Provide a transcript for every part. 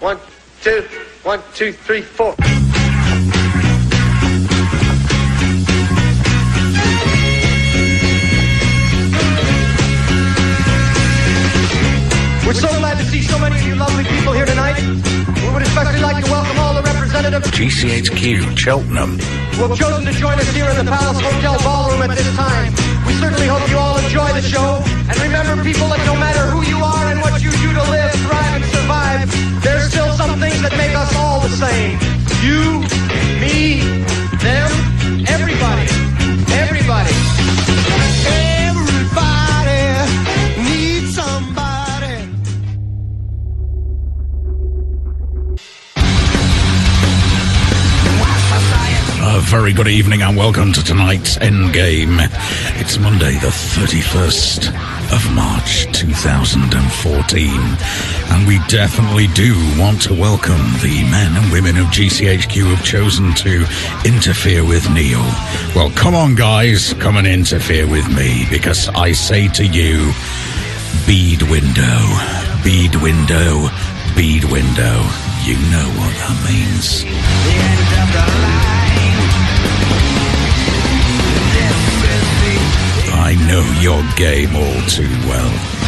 One, two, one, two, three, four. We're so glad to see so many of you lovely people here tonight. We would especially like to welcome all the representatives GCHQ Cheltenham. who have chosen to join us here in the Palace Hotel Ballroom at this time. We certainly hope you all enjoy the show. And remember, people, that no matter who you are and what you do to live, thrive, and survive, there's still some things that make us all the same. You, me, them, very good evening and welcome to tonight's Endgame. It's Monday, the 31st of March 2014. And we definitely do want to welcome the men and women of GCHQ have chosen to interfere with Neil. Well, come on, guys, come and interfere with me because I say to you, bead window, bead window, bead window. You know what that means. Know your game all too well.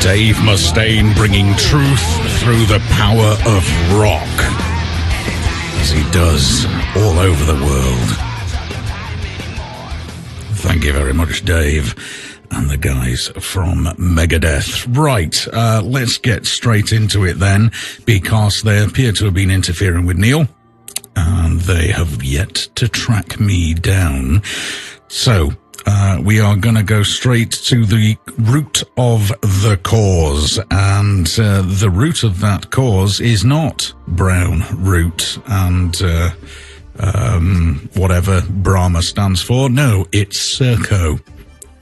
Dave Mustaine bringing truth through the power of rock, as he does all over the world. Thank you very much, Dave. And the guys from Megadeth. Right, uh, let's get straight into it then, because they appear to have been interfering with Neil, and they have yet to track me down. So, uh, we are going to go straight to the root of the cause, and uh, the root of that cause is not brown root and uh, um, whatever Brahma stands for. No, it's Serco.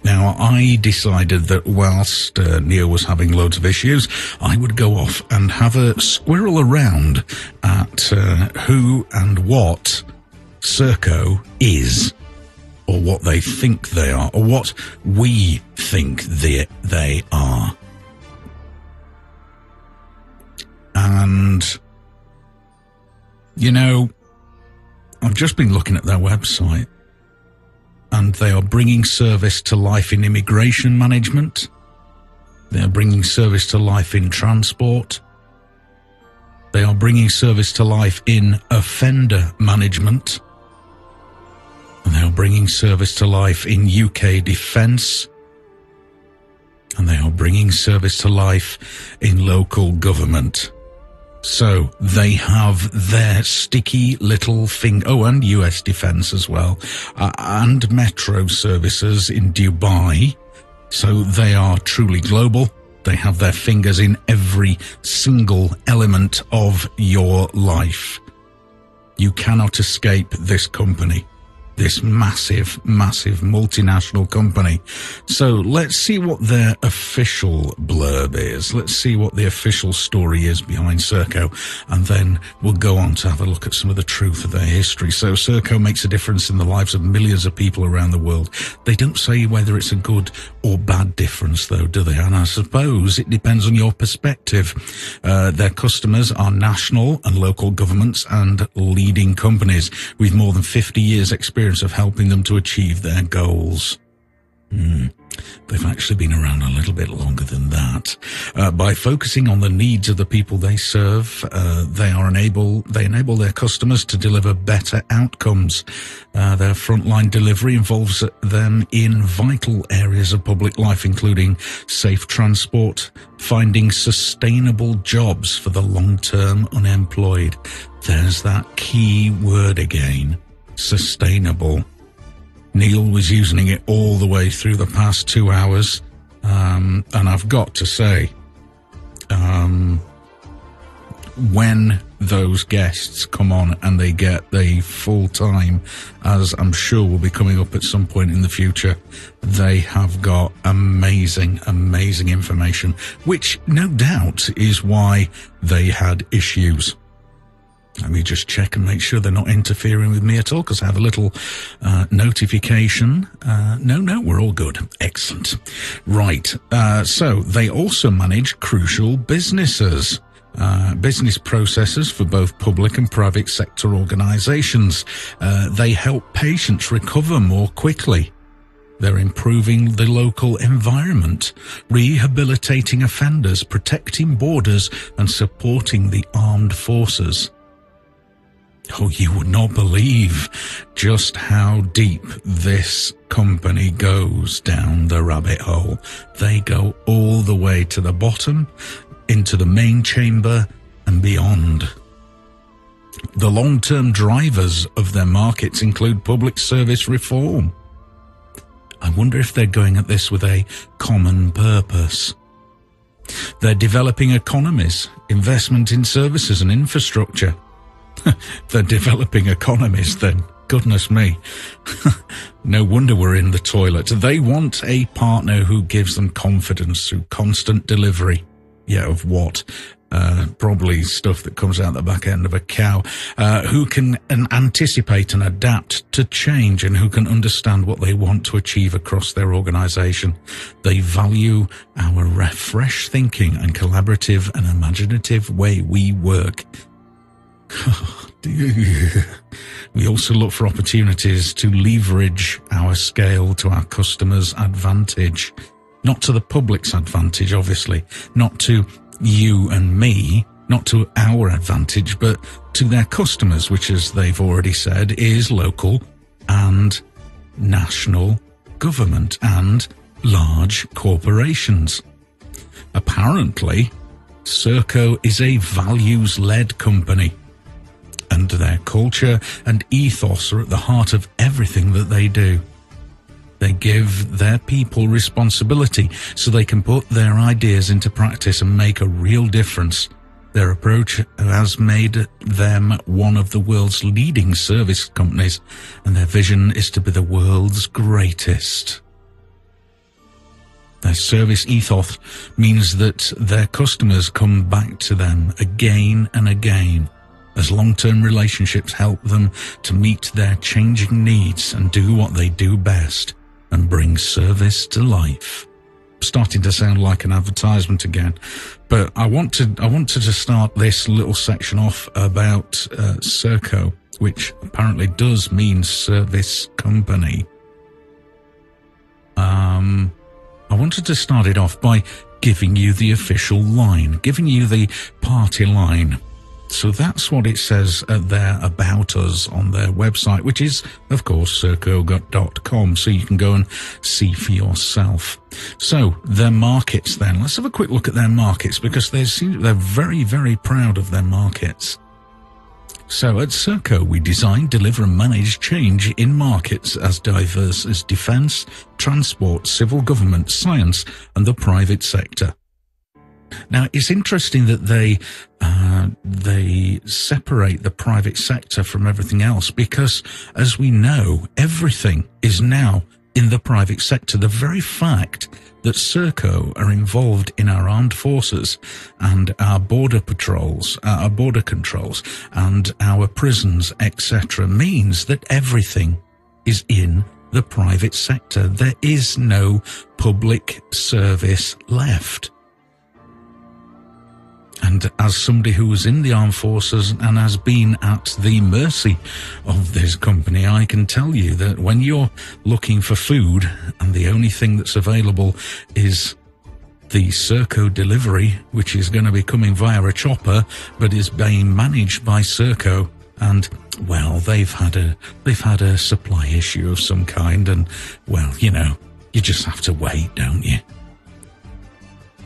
Now, I decided that whilst uh, Neil was having loads of issues, I would go off and have a squirrel around at uh, who and what Serco is, or what they think they are, or what we think they, they are. And, you know, I've just been looking at their website and they are bringing service to life in immigration management. They are bringing service to life in transport. They are bringing service to life in offender management. And they are bringing service to life in UK defence. And they are bringing service to life in local government. So they have their sticky little thing. Oh, and US defense as well, uh, and metro services in Dubai. So they are truly global. They have their fingers in every single element of your life. You cannot escape this company. This massive, massive multinational company. So let's see what their official blurb is. Let's see what the official story is behind Serco. And then we'll go on to have a look at some of the truth of their history. So Serco makes a difference in the lives of millions of people around the world. They don't say whether it's a good or bad difference though, do they? And I suppose it depends on your perspective. Uh, their customers are national and local governments and leading companies with more than 50 years experience of helping them to achieve their goals. Hmm. They've actually been around a little bit longer than that. Uh, by focusing on the needs of the people they serve, uh, they are enable they enable their customers to deliver better outcomes. Uh, their frontline delivery involves them in vital areas of public life, including safe transport, finding sustainable jobs for the long-term unemployed. There's that key word again: sustainable. Neil was using it all the way through the past two hours. Um, and I've got to say, um, when those guests come on and they get the full time, as I'm sure will be coming up at some point in the future, they have got amazing, amazing information, which no doubt is why they had issues. Let me just check and make sure they're not interfering with me at all because I have a little uh, notification. Uh, no, no, we're all good. Excellent. Right. Uh, so they also manage crucial businesses. Uh, business processes for both public and private sector organizations. Uh, they help patients recover more quickly. They're improving the local environment, rehabilitating offenders, protecting borders, and supporting the armed forces. Oh, you would not believe just how deep this company goes down the rabbit hole. They go all the way to the bottom, into the main chamber, and beyond. The long term drivers of their markets include public service reform. I wonder if they're going at this with a common purpose. They're developing economies, investment in services and infrastructure They're developing economies then. Goodness me. no wonder we're in the toilet. They want a partner who gives them confidence through constant delivery. Yeah, of what? Uh, probably stuff that comes out the back end of a cow, uh, who can anticipate and adapt to change and who can understand what they want to achieve across their organization. They value our fresh thinking and collaborative and imaginative way we work. we also look for opportunities to leverage our scale to our customers' advantage, not to the public's advantage, obviously, not to you and me, not to our advantage, but to their customers, which, as they've already said, is local and national government and large corporations. Apparently, Serco is a values led company and their culture and ethos are at the heart of everything that they do. They give their people responsibility so they can put their ideas into practice and make a real difference. Their approach has made them one of the world's leading service companies, and their vision is to be the world's greatest. Their service ethos means that their customers come back to them again and again as long-term relationships help them to meet their changing needs and do what they do best and bring service to life. Starting to sound like an advertisement again, but I want to I want to start this little section off about uh, which apparently does mean service company. Um, I wanted to start it off by giving you the official line, giving you the party line so that's what it says uh, there about us on their website, which is, of course, serco.com. So you can go and see for yourself. So their markets then. Let's have a quick look at their markets because they seem, they're very, very proud of their markets. So at Serco, we design, deliver and manage change in markets as diverse as defense, transport, civil government, science and the private sector. Now, it's interesting that they uh, they separate the private sector from everything else because, as we know, everything is now in the private sector. The very fact that Serco are involved in our armed forces and our border patrols, uh, our border controls, and our prisons, etc., means that everything is in the private sector. There is no public service left. And as somebody who was in the armed forces and has been at the mercy of this company, I can tell you that when you're looking for food and the only thing that's available is the Serco delivery, which is going to be coming via a chopper, but is being managed by Serco, and well, they've had a they've had a supply issue of some kind, and well, you know, you just have to wait, don't you?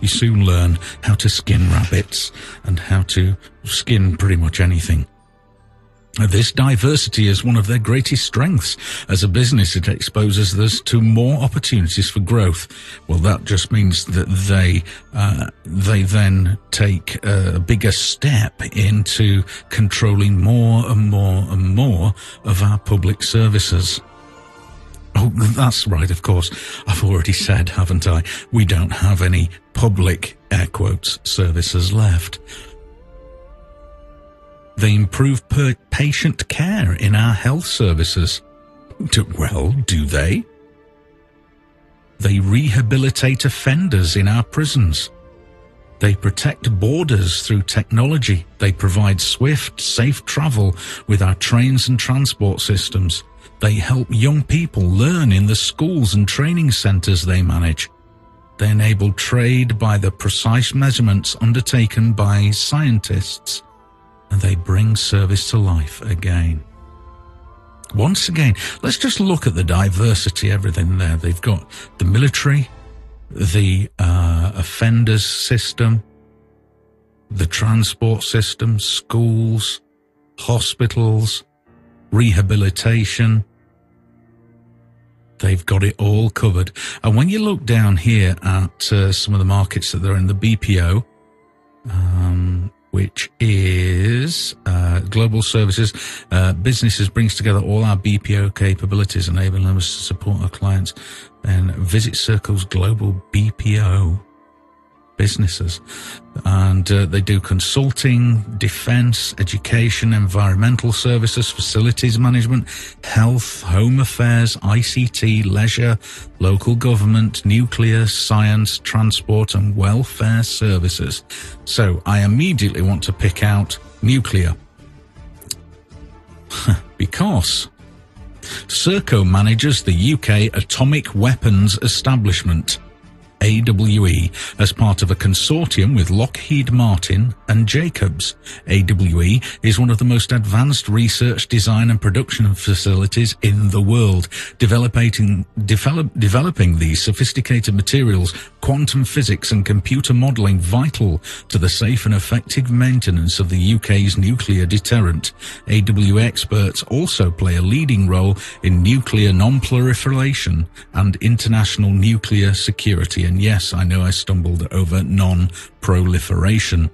You soon learn how to skin rabbits and how to skin pretty much anything. This diversity is one of their greatest strengths. As a business, it exposes us to more opportunities for growth. Well, that just means that they uh, they then take a bigger step into controlling more and more and more of our public services. Oh, that's right, of course. I've already said, haven't I? We don't have any public, air quotes, services left. They improve per- patient care in our health services. Do, well, do they? They rehabilitate offenders in our prisons. They protect borders through technology. They provide swift, safe travel with our trains and transport systems. They help young people learn in the schools and training centres they manage. They enable trade by the precise measurements undertaken by scientists and they bring service to life again. Once again, let's just look at the diversity, everything there. They've got the military, the uh, offenders system, the transport system, schools, hospitals, rehabilitation. They've got it all covered. And when you look down here at uh, some of the markets that are in the BPO, um, which is uh, Global Services. Uh, businesses brings together all our BPO capabilities, enabling us to support our clients. And visit Serco's Global BPO businesses. And uh, they do consulting, defense, education, environmental services, facilities management, health, home affairs, ICT, leisure, local government, nuclear, science, transport, and welfare services. So I immediately want to pick out nuclear. because Serco manages the UK Atomic Weapons Establishment. AWE as part of a consortium with Lockheed Martin and Jacobs. AWE is one of the most advanced research, design and production facilities in the world, developing, develop, developing these sophisticated materials, quantum physics and computer modelling vital to the safe and effective maintenance of the UK's nuclear deterrent. AWE experts also play a leading role in nuclear non-proliferation and international nuclear security and yes, I know I stumbled over non-proliferation.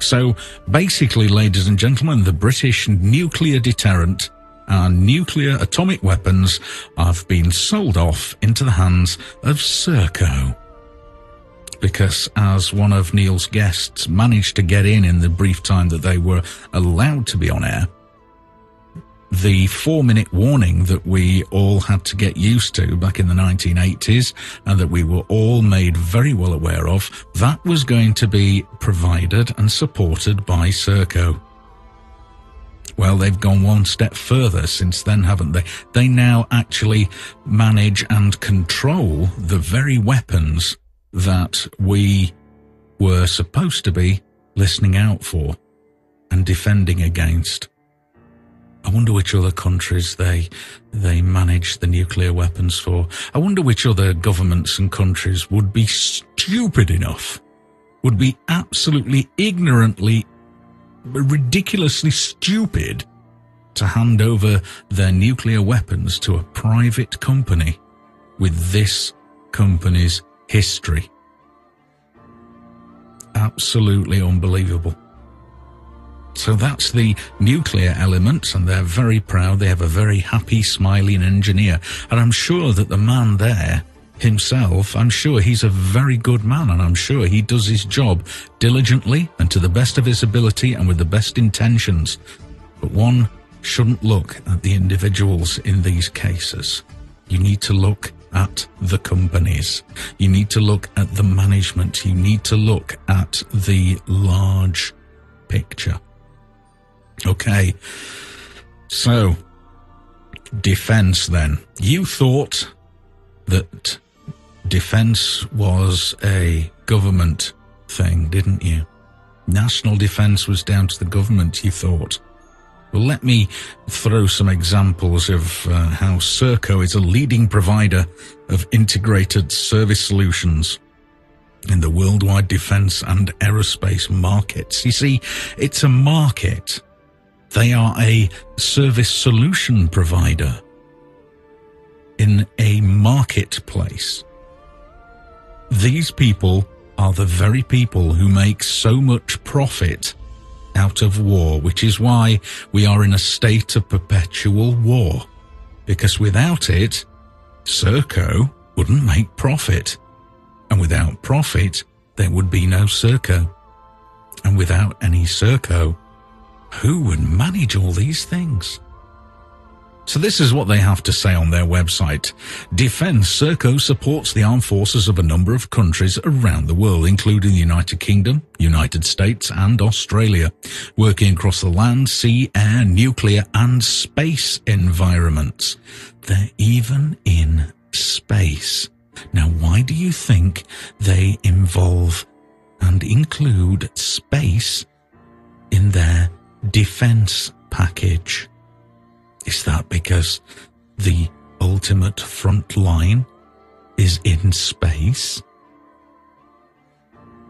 So basically, ladies and gentlemen, the British nuclear deterrent and nuclear atomic weapons have been sold off into the hands of Serco. Because as one of Neil's guests managed to get in in the brief time that they were allowed to be on air, the four minute warning that we all had to get used to back in the 1980s and that we were all made very well aware of, that was going to be provided and supported by Serco. Well, they've gone one step further since then, haven't they? They now actually manage and control the very weapons that we were supposed to be listening out for and defending against. I wonder which other countries they they manage the nuclear weapons for. I wonder which other governments and countries would be stupid enough, would be absolutely ignorantly, ridiculously stupid to hand over their nuclear weapons to a private company with this company's history. Absolutely unbelievable. So that's the nuclear elements, and they're very proud. They have a very happy, smiling engineer. And I'm sure that the man there himself, I'm sure he's a very good man, and I'm sure he does his job diligently and to the best of his ability and with the best intentions. But one shouldn't look at the individuals in these cases. You need to look at the companies. You need to look at the management. You need to look at the large picture. Okay. So, defense then. You thought that defense was a government thing, didn't you? National defense was down to the government, you thought. Well, let me throw some examples of uh, how Serco is a leading provider of integrated service solutions in the worldwide defense and aerospace markets. You see, it's a market They are a service solution provider in a marketplace. These people are the very people who make so much profit out of war, which is why we are in a state of perpetual war. Because without it, Serco wouldn't make profit. And without profit, there would be no Serco. And without any Serco, who would manage all these things? So this is what they have to say on their website. Defense Serco supports the armed forces of a number of countries around the world, including the United Kingdom, United States and Australia, working across the land, sea, air, nuclear and space environments. They're even in space. Now, why do you think they involve and include space in their defense package? Is that because the ultimate front line is in space?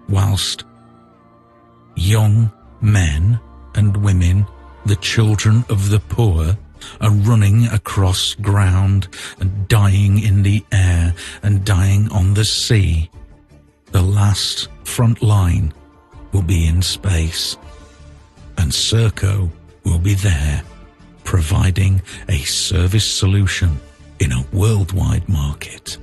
Whilst young men and women, the children of the poor, are running across ground and dying in the air and dying on the sea. The last front line will be in space, and Serco will be there providing a service solution in a worldwide market.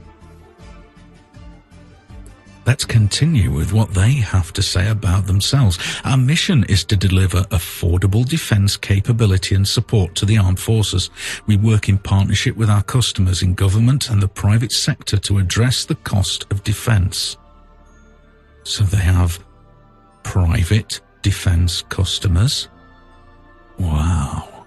Let's continue with what they have to say about themselves. Our mission is to deliver affordable defense capability and support to the armed forces. We work in partnership with our customers in government and the private sector to address the cost of defense. So they have private defense customers. Wow.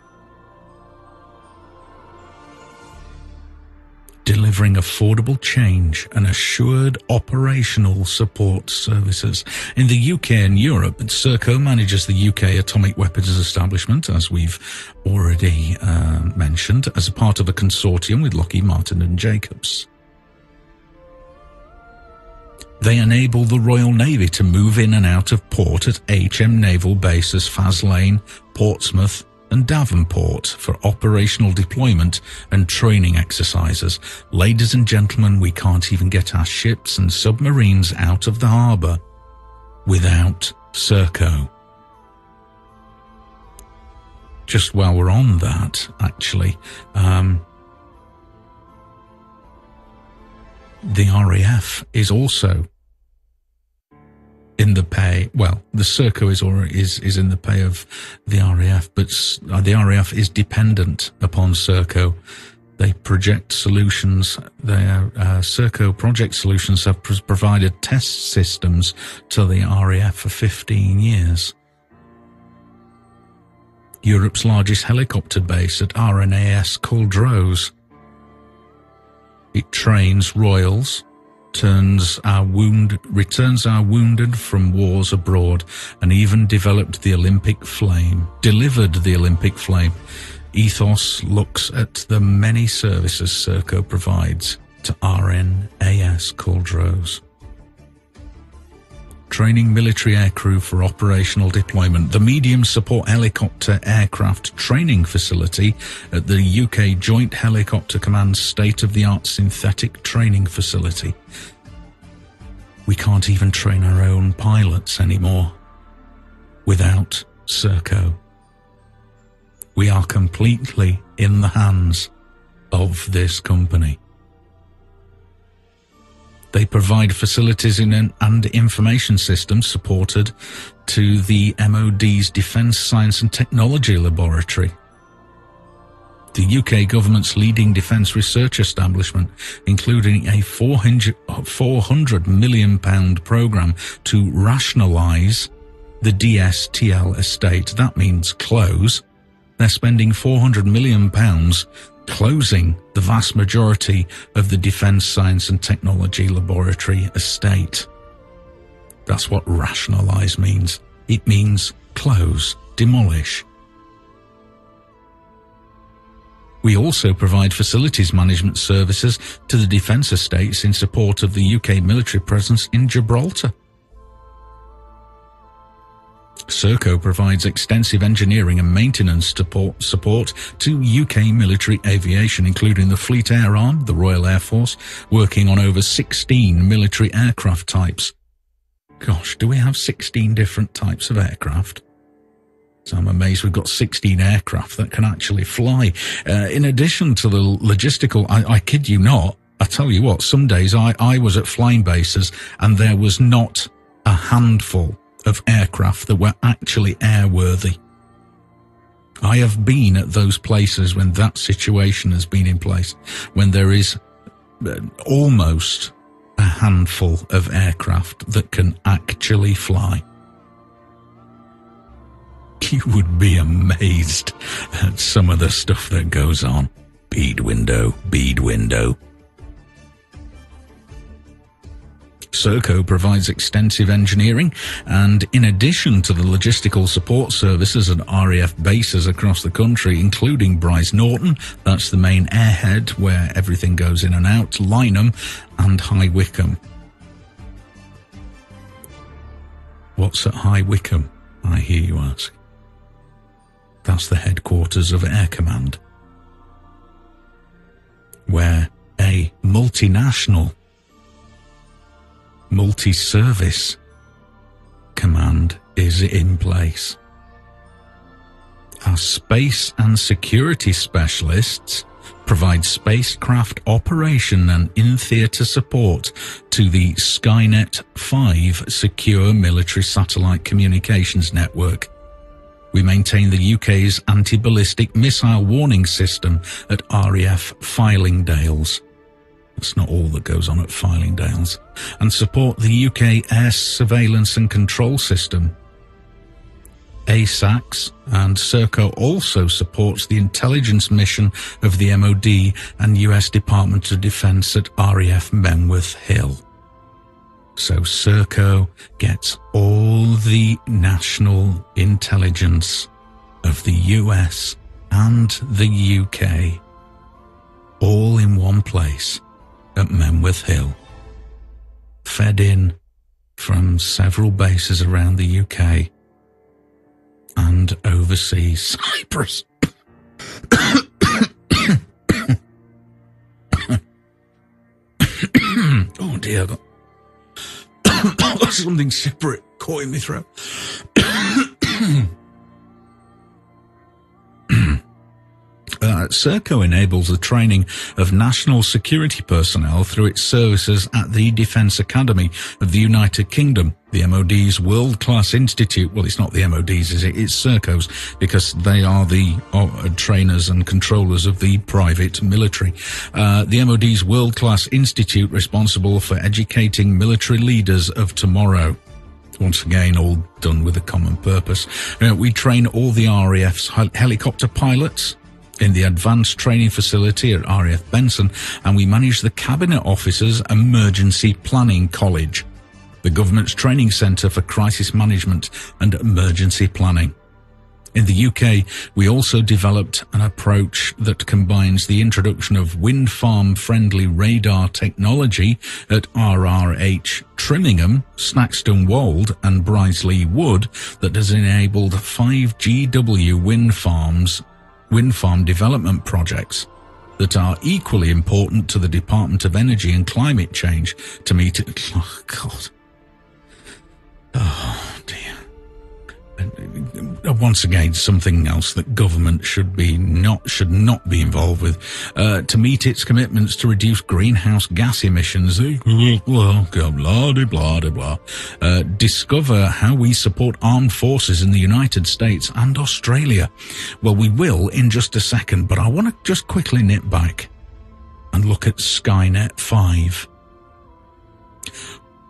delivering affordable change and assured operational support services. In the UK and Europe, Serco manages the UK Atomic Weapons Establishment, as we've already uh, mentioned, as a part of a consortium with Lockheed Martin and Jacobs. They enable the Royal Navy to move in and out of port at HM Naval Bases Faslane, Portsmouth, and Devonport for operational deployment and training exercises. Ladies and gentlemen, we can't even get our ships and submarines out of the harbour without Serco. Just while we're on that, actually, um, the RAF is also in the pay. Well, the Serco is or is is in the pay of the RAF, but uh, the RAF is dependent upon Serco. They project solutions. Their uh, Serco project solutions have pr- provided test systems to the RAF for 15 years. Europe's largest helicopter base at RNAS Culdrose. It trains Royals, turns our wound, returns our wounded from wars abroad, and even developed the Olympic flame, delivered the Olympic flame. Ethos looks at the many services Serco provides to RNAS Culdrose training military aircrew for operational deployment. The Medium Support Helicopter Aircraft Training Facility at the UK Joint Helicopter Command state-of-the-art synthetic training facility. We can't even train our own pilots anymore without Serco. We are completely in the hands of this company. They provide facilities in and information systems supported to the MOD's Defence Science and Technology Laboratory. The UK government's leading defence research establishment, including a 400, 400 million pound programme to rationalise the DSTL estate. That means close. They're spending 400 million pounds closing the vast majority of the Defence Science and Technology Laboratory estate. That's what rationalise means. It means close, demolish. We also provide facilities management services to the defence estates in support of the UK military presence in Gibraltar. Serco provides extensive engineering and maintenance support to UK military aviation, including the Fleet Air Arm, the Royal Air Force, working on over 16 military aircraft types. Gosh, do we have 16 different types of aircraft? So I'm amazed we've got 16 aircraft that can actually fly. Uh, in addition to the logistical, I, I kid you not, I tell you what, some days I, I was at flying bases and there was not a handful of aircraft that were actually airworthy. I have been at those places when that situation has been in place, when there is uh, almost a handful of aircraft that can actually fly. You would be amazed at some of the stuff that goes on. Bead window, bead window. Serco provides extensive engineering and in addition to the logistical support services at RAF bases across the country, including Brize Norton, that's the main airhead where everything goes in and out, Lyneham and High Wycombe. What's at High Wycombe? I hear you ask. That's the headquarters of Air Command, where a multinational multi-service command is in place. Our space and security specialists provide spacecraft operation and in-theater support to the Skynet 5 secure military satellite communications network. We maintain the UK's anti-ballistic missile warning system at RAF Fylingdales. That's not all that goes on at Fylingdales. And support the UK Air Surveillance and Control System. ASACS and Serco also supports the intelligence mission of the MOD and US Department of Defense at RAF Menwith Hill. So Serco gets all the national intelligence of the US and the UK all in one place at Menwith Hill, fed in from several bases around the UK and overseas Cyprus. oh dear, got something separate caught in my throat. Uh, Serco enables the training of national security personnel through its services at the Defence Academy of the United Kingdom. The MOD's world-class institute, well, it's not the MOD's, is it? It's Serco's, because they are the uh, trainers and controllers of the private military. Uh, the MOD's world-class institute responsible for educating military leaders of tomorrow once again, all done with a common purpose. Uh, we train all the RAF's helicopter pilots, in the advanced training facility at RAF Benson and we manage the Cabinet Officers Emergency Planning College, the government's training centre for crisis management and emergency planning. In the UK, we also developed an approach that combines the introduction of wind farm friendly radar technology at RRH Trimingham, Staxton Wold and Brizlee Wood that has enabled 5 GW wind farms wind farm development projects that are equally important to the Department of Energy and Climate Change to meet it. Oh, God. Oh, dear once again something else that government should be not should not be involved with uh, to meet its commitments to reduce greenhouse gas emissions. Blah blah blah blah. Uh, discover how we support armed forces in the United States and Australia. Well, we will in just a second, but I want to just quickly nip back and look at Skynet Five.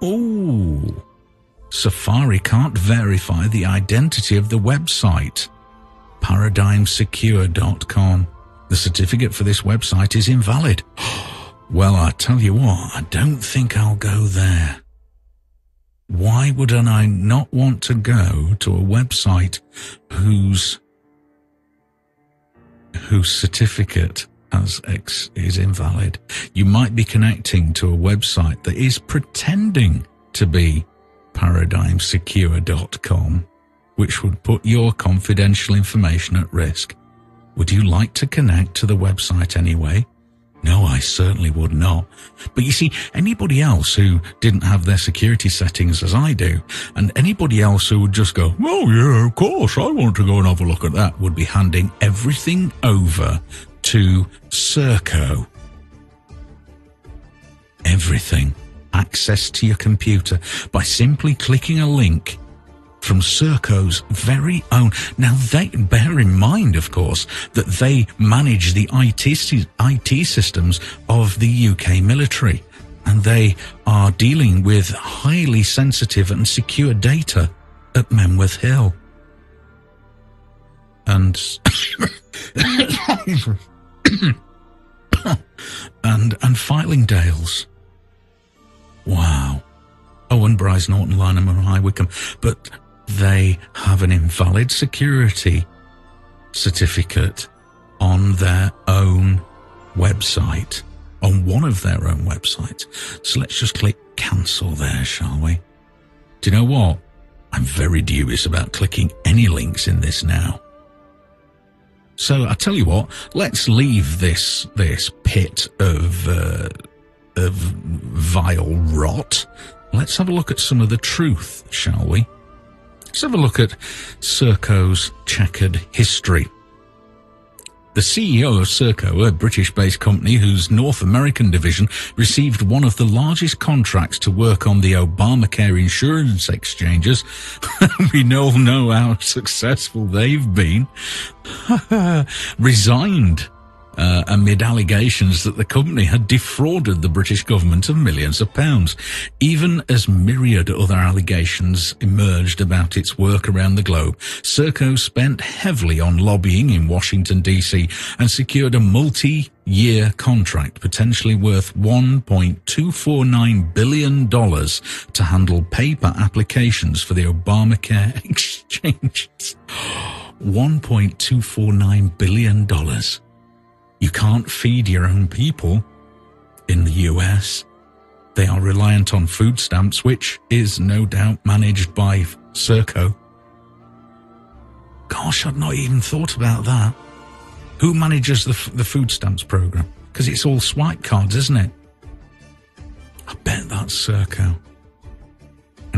Oh. Safari can't verify the identity of the website. ParadigmSecure.com. The certificate for this website is invalid. Well, I tell you what, I don't think I'll go there. Why would I not want to go to a website whose whose certificate as X is invalid? You might be connecting to a website that is pretending to be paradigmsecure.com, which would put your confidential information at risk. Would you like to connect to the website anyway? No, I certainly would not. But you see, anybody else who didn't have their security settings as I do, and anybody else who would just go, oh yeah, of course, I want to go and have a look at that, would be handing everything over to Serco. Everything. Access to your computer by simply clicking a link from Serco's very own. Now, they bear in mind, of course, that they manage the IT, IT systems of the UK military, and they are dealing with highly sensitive and secure data at Menwith Hill. And and and Fylingdales. Wow. Oh, and Brize Norton, Lyneham and High. But they have an invalid security certificate on their own website, on one of their own websites. So let's just click cancel there, shall we? Do you know what? I'm very dubious about clicking any links in this now. So I tell you what, let's leave this this pit of uh, of vile rot. Let's have a look at some of the truth, shall we? Let's have a look at Serco's checkered history. The CEO of Serco, a British based company whose North American division received one of the largest contracts to work on the Obamacare insurance exchanges, we all know how successful they've been, resigned uh, amid allegations that the company had defrauded the British government of millions of pounds, even as myriad other allegations emerged about its work around the globe. Serco spent heavily on lobbying in Washington DC and secured a multi-year contract potentially worth $1.249 billion to handle paper applications for the Obamacare exchanges. $1.249 billion. You can't feed your own people in the US. They are reliant on food stamps, which is no doubt managed by Serco. Gosh, I'd not even thought about that. Who manages the, the food stamps program? Because it's all swipe cards, isn't it? I bet that's Serco.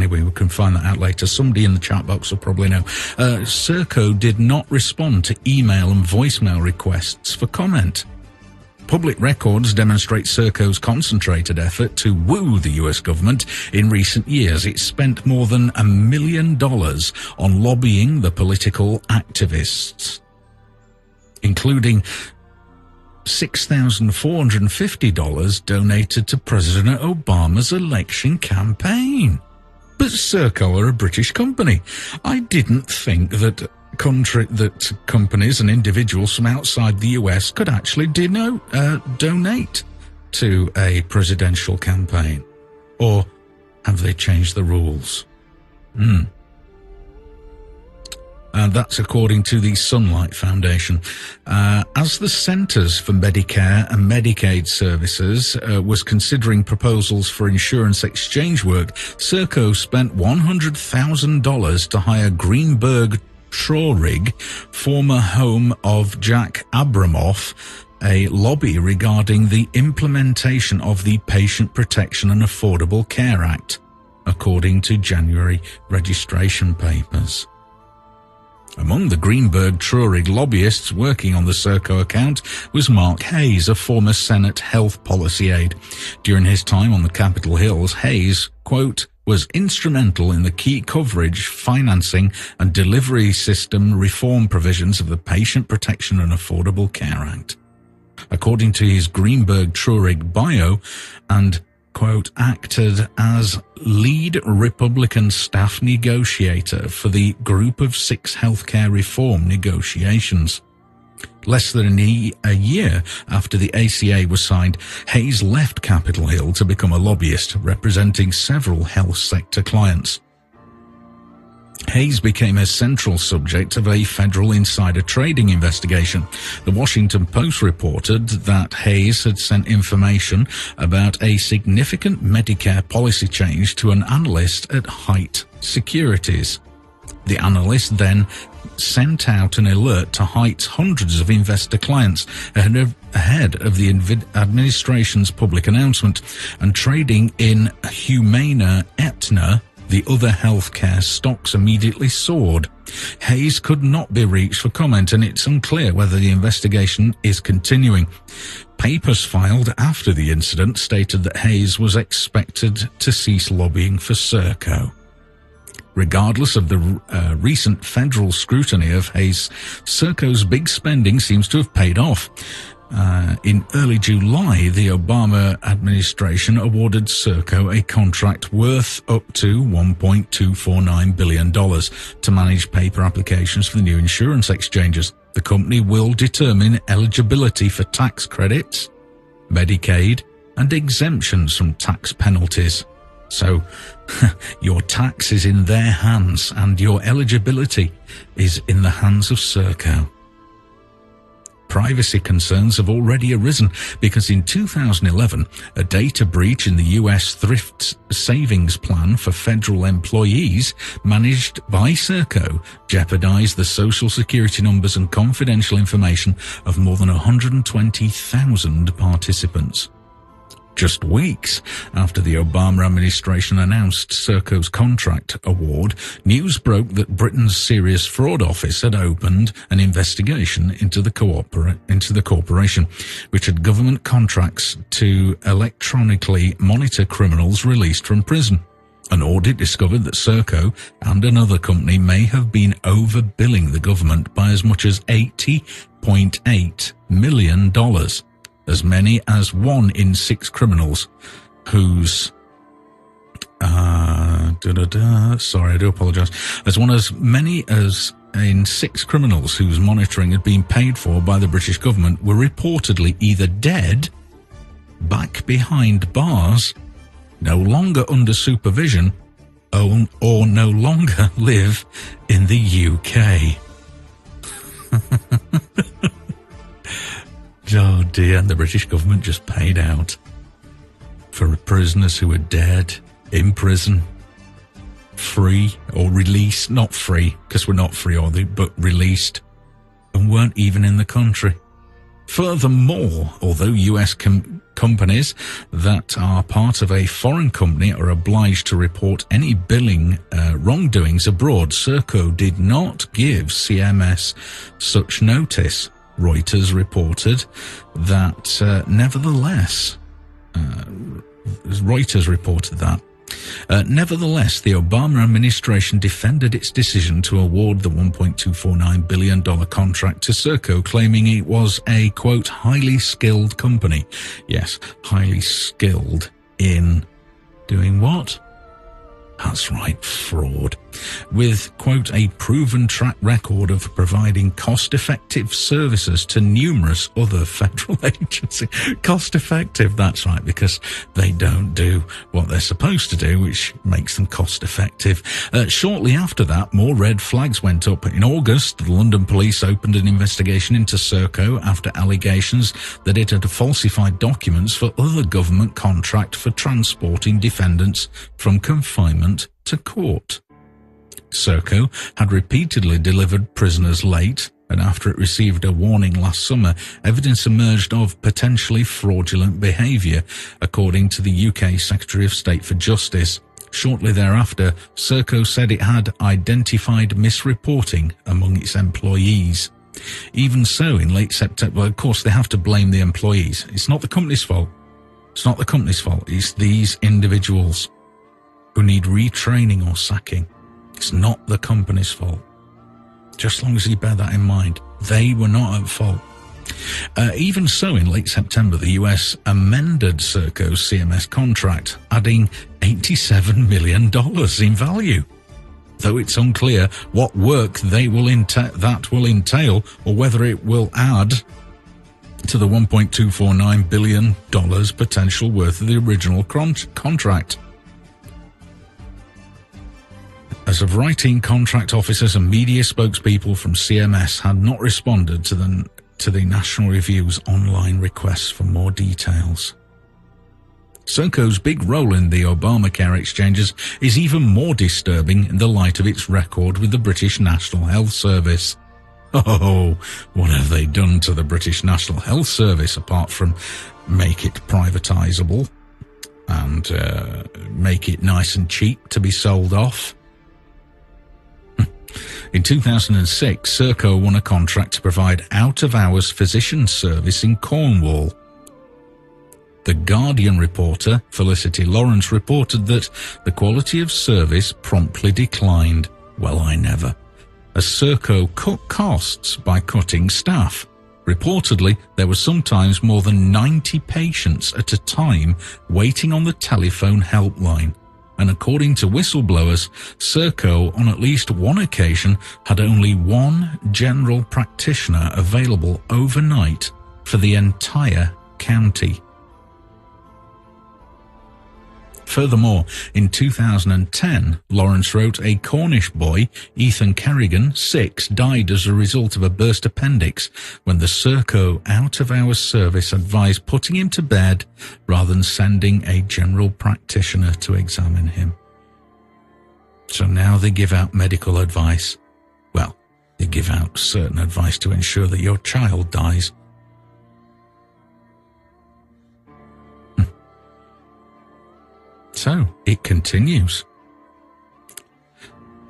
Anyway, we can find that out later. Somebody in the chat box will probably know. Uh, Serco did not respond to email and voicemail requests for comment. Public records demonstrate Serco's concentrated effort to woo the US government in recent years. It spent more than a million dollars on lobbying the political activists, including $6,450 donated to President Obama's election campaign. But Serco are a British company. I didn't think that country that companies and individuals from outside the US could actually uh, donate to a presidential campaign. Or have they changed the rules? Hmm. And that's according to the Sunlight Foundation. Uh, as the Centres for Medicare and Medicaid Services uh, was considering proposals for insurance exchange work, Serco spent $100,000 to hire Greenberg Traurig, former home of Jack Abramoff, a lobby regarding the implementation of the Patient Protection and Affordable Care Act, according to January registration papers. Among the Greenberg Traurig lobbyists working on the Serco account was Mark Hayes, a former Senate health policy aide. During his time on the Capitol Hills, Hayes, quote, was instrumental in the key coverage, financing and delivery system reform provisions of the Patient Protection and Affordable Care Act. According to his Greenberg Traurig bio and quote, acted as lead Republican staff negotiator for the Group of Six healthcare reform negotiations. Less than a year after the ACA was signed, Hayes left Capitol Hill to become a lobbyist representing several health sector clients. Hayes became a central subject of a federal insider trading investigation. The Washington Post reported that Hayes had sent information about a significant Medicare policy change to an analyst at Height Securities. The analyst then sent out an alert to Height's hundreds of investor clients ahead of, the administration's public announcement and trading in Humana Aetna the other healthcare stocks immediately soared. Hayes could not be reached for comment and it's unclear whether the investigation is continuing. Papers filed after the incident stated that Hayes was expected to cease lobbying for Serco. Regardless of the uh, recent federal scrutiny of Hayes, Serco's big spending seems to have paid off. Uh, in early July, the Obama administration awarded Serco a contract worth up to $1.249 billion to manage paper applications for the new insurance exchanges. The company will determine eligibility for tax credits, Medicaid, and exemptions from tax penalties. So, your tax is in their hands and your eligibility is in the hands of Serco privacy concerns have already arisen because in 2011, a data breach in the US thrift savings plan for federal employees managed by Serco jeopardized the social security numbers and confidential information of more than 120,000 participants. Just weeks after the Obama administration announced Serco's contract award, news broke that Britain's Serious Fraud Office had opened an investigation into the, coopera- into the corporation, which had government contracts to electronically monitor criminals released from prison. An audit discovered that Serco and another company may have been overbilling the government by as much as $80.8 million as many as one in six criminals whose uh, sorry, I do apologize. As one as many as in six criminals whose monitoring had been paid for by the British government were reportedly either dead, back behind bars, no longer under supervision, or, or no longer live in the UK. Oh dear, and the British government just paid out for prisoners who were dead, in prison, free or released, not free, because we're not free, are but released, and weren't even in the country. Furthermore, although US com- companies that are part of a foreign company are obliged to report any billing uh, wrongdoings abroad, Serco did not give CMS such notice. Reuters reported that, uh, nevertheless, uh, Reuters reported that. Uh, nevertheless, the Obama administration defended its decision to award the $1.249 billion contract to Serco, claiming it was a, quote, highly skilled company. Yes, highly skilled in doing what? That's right, fraud. With, quote, a proven track record of providing cost effective services to numerous other federal agencies. cost effective, that's right, because they don't do what they're supposed to do, which makes them cost effective. Uh, shortly after that, more red flags went up. In August, the London police opened an investigation into Serco after allegations that it had falsified documents for other government contract for transporting defendants from confinement to court. Serco had repeatedly delivered prisoners late, and after it received a warning last summer, evidence emerged of potentially fraudulent behaviour, according to the UK Secretary of State for Justice. Shortly thereafter, Serco said it had identified misreporting among its employees. Even so, in late September, of course, they have to blame the employees. It's not the company's fault. It's not the company's fault. It's these individuals who need retraining or sacking. It's not the company's fault. Just as long as you bear that in mind, they were not at fault. Uh, even so, in late September, the US amended Serco's CMS contract, adding $87 million in value. Though it's unclear what work they will that will entail or whether it will add to the $1.249 billion potential worth of the original con- contract. As of writing, contract officers and media spokespeople from CMS had not responded to the, to the National Review's online requests for more details. Serco's big role in the Obamacare exchanges is even more disturbing in the light of its record with the British National Health Service. Oh, what have they done to the British National Health Service apart from make it privatisable and uh, make it nice and cheap to be sold off? In 2006, Serco won a contract to provide out-of-hours physician service in Cornwall. The Guardian reporter, Felicity Lawrence, reported that the quality of service promptly declined. Well, I never. As Serco cut costs by cutting staff. Reportedly, there were sometimes more than 90 patients at a time waiting on the telephone helpline and according to whistleblowers, Serco on at least one occasion had only one general practitioner available overnight for the entire county. Furthermore, in 2010, Lawrence wrote a Cornish boy, Ethan Carrigan, six, died as a result of a burst appendix when the Serco out-of-hours service advised putting him to bed rather than sending a general practitioner to examine him. So now they give out medical advice. Well, they give out certain advice to ensure that your child dies So it continues.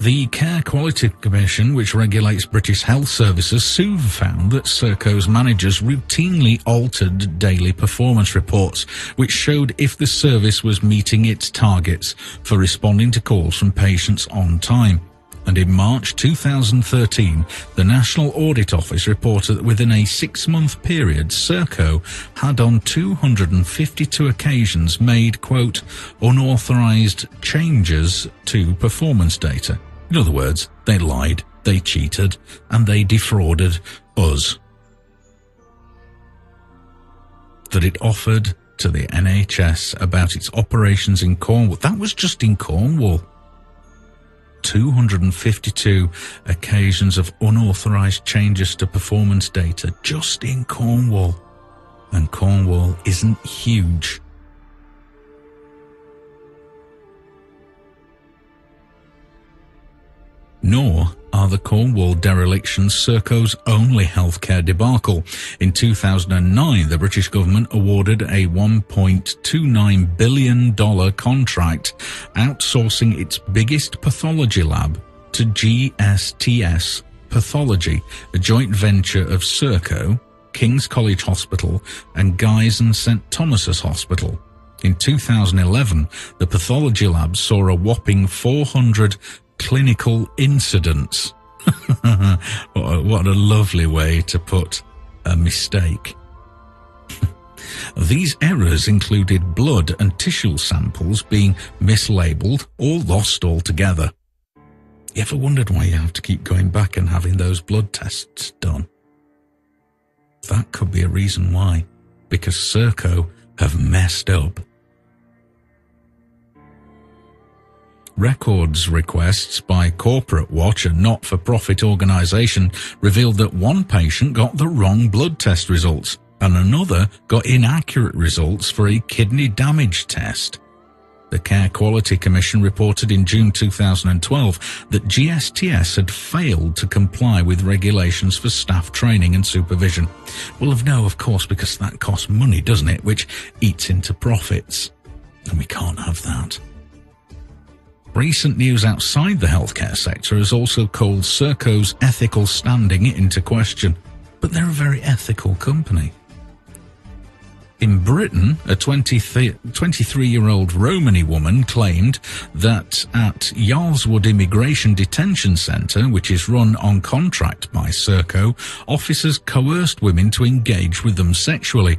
The Care Quality Commission, which regulates British health services, soon found that Serco's managers routinely altered daily performance reports, which showed if the service was meeting its targets for responding to calls from patients on time and in March 2013, the National Audit Office reported that within a six-month period, Serco had on 252 occasions made, quote, unauthorized changes to performance data. In other words, they lied, they cheated, and they defrauded us. That it offered to the NHS about its operations in Cornwall. That was just in Cornwall. 252 occasions of unauthorized changes to performance data just in Cornwall. And Cornwall isn't huge. Nor are the Cornwall derelictions Serco's only healthcare debacle. In 2009, the British government awarded a $1.29 billion contract outsourcing its biggest pathology lab to GSTS Pathology, a joint venture of Serco, King's College Hospital, and Guy's and St Thomas's Hospital. In 2011, the pathology lab saw a whopping 400 clinical incidents. what a lovely way to put a mistake. These errors included blood and tissue samples being mislabeled or lost altogether. You ever wondered why you have to keep going back and having those blood tests done? That could be a reason why, because Serco have messed up Records requests by Corporate Watch, a not-for-profit organisation, revealed that one patient got the wrong blood test results and another got inaccurate results for a kidney damage test. The Care Quality Commission reported in June 2012 that GSTS had failed to comply with regulations for staff training and supervision. Well, of no, of course, because that costs money, doesn't it? Which eats into profits. And we can't have that. Recent news outside the healthcare sector has also called Serco's ethical standing into question, but they're a very ethical company. In Britain, a 23 year old Romani woman claimed that at Yarl's Wood Immigration Detention Centre, which is run on contract by Serco, officers coerced women to engage with them sexually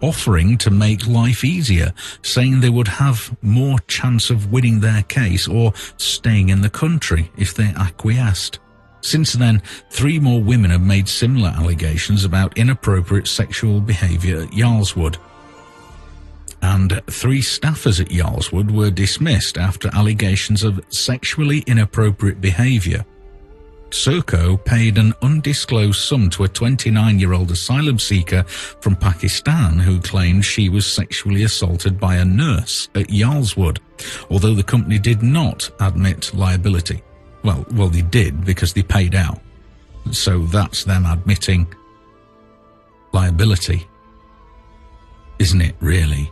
offering to make life easier, saying they would have more chance of winning their case or staying in the country if they acquiesced. Since then, three more women have made similar allegations about inappropriate sexual behaviour at Yarl's Wood. And three staffers at Yarl's Wood were dismissed after allegations of sexually inappropriate behaviour. Serco paid an undisclosed sum to a 29 year old asylum seeker from Pakistan who claimed she was sexually assaulted by a nurse at Yarl's Wood, although the company did not admit liability. Well, well, they did because they paid out. So that's them admitting liability. Isn't it really?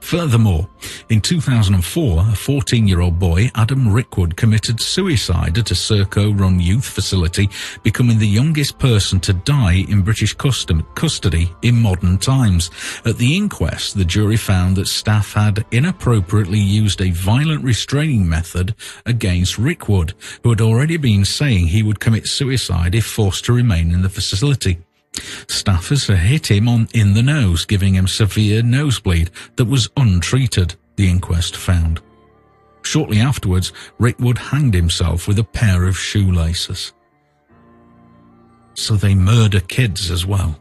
Furthermore, in 2004, a 14 year old boy, Adam Rickwood, committed suicide at a Serco run youth facility, becoming the youngest person to die in British custom- custody in modern times. At the inquest, the jury found that staff had inappropriately used a violent restraining method against Rickwood, who had already been saying he would commit suicide if forced to remain in the facility. Staffers hit him on in the nose, giving him severe nosebleed that was untreated, the inquest found. Shortly afterwards, Rickwood hanged himself with a pair of shoelaces. So they murder kids as well.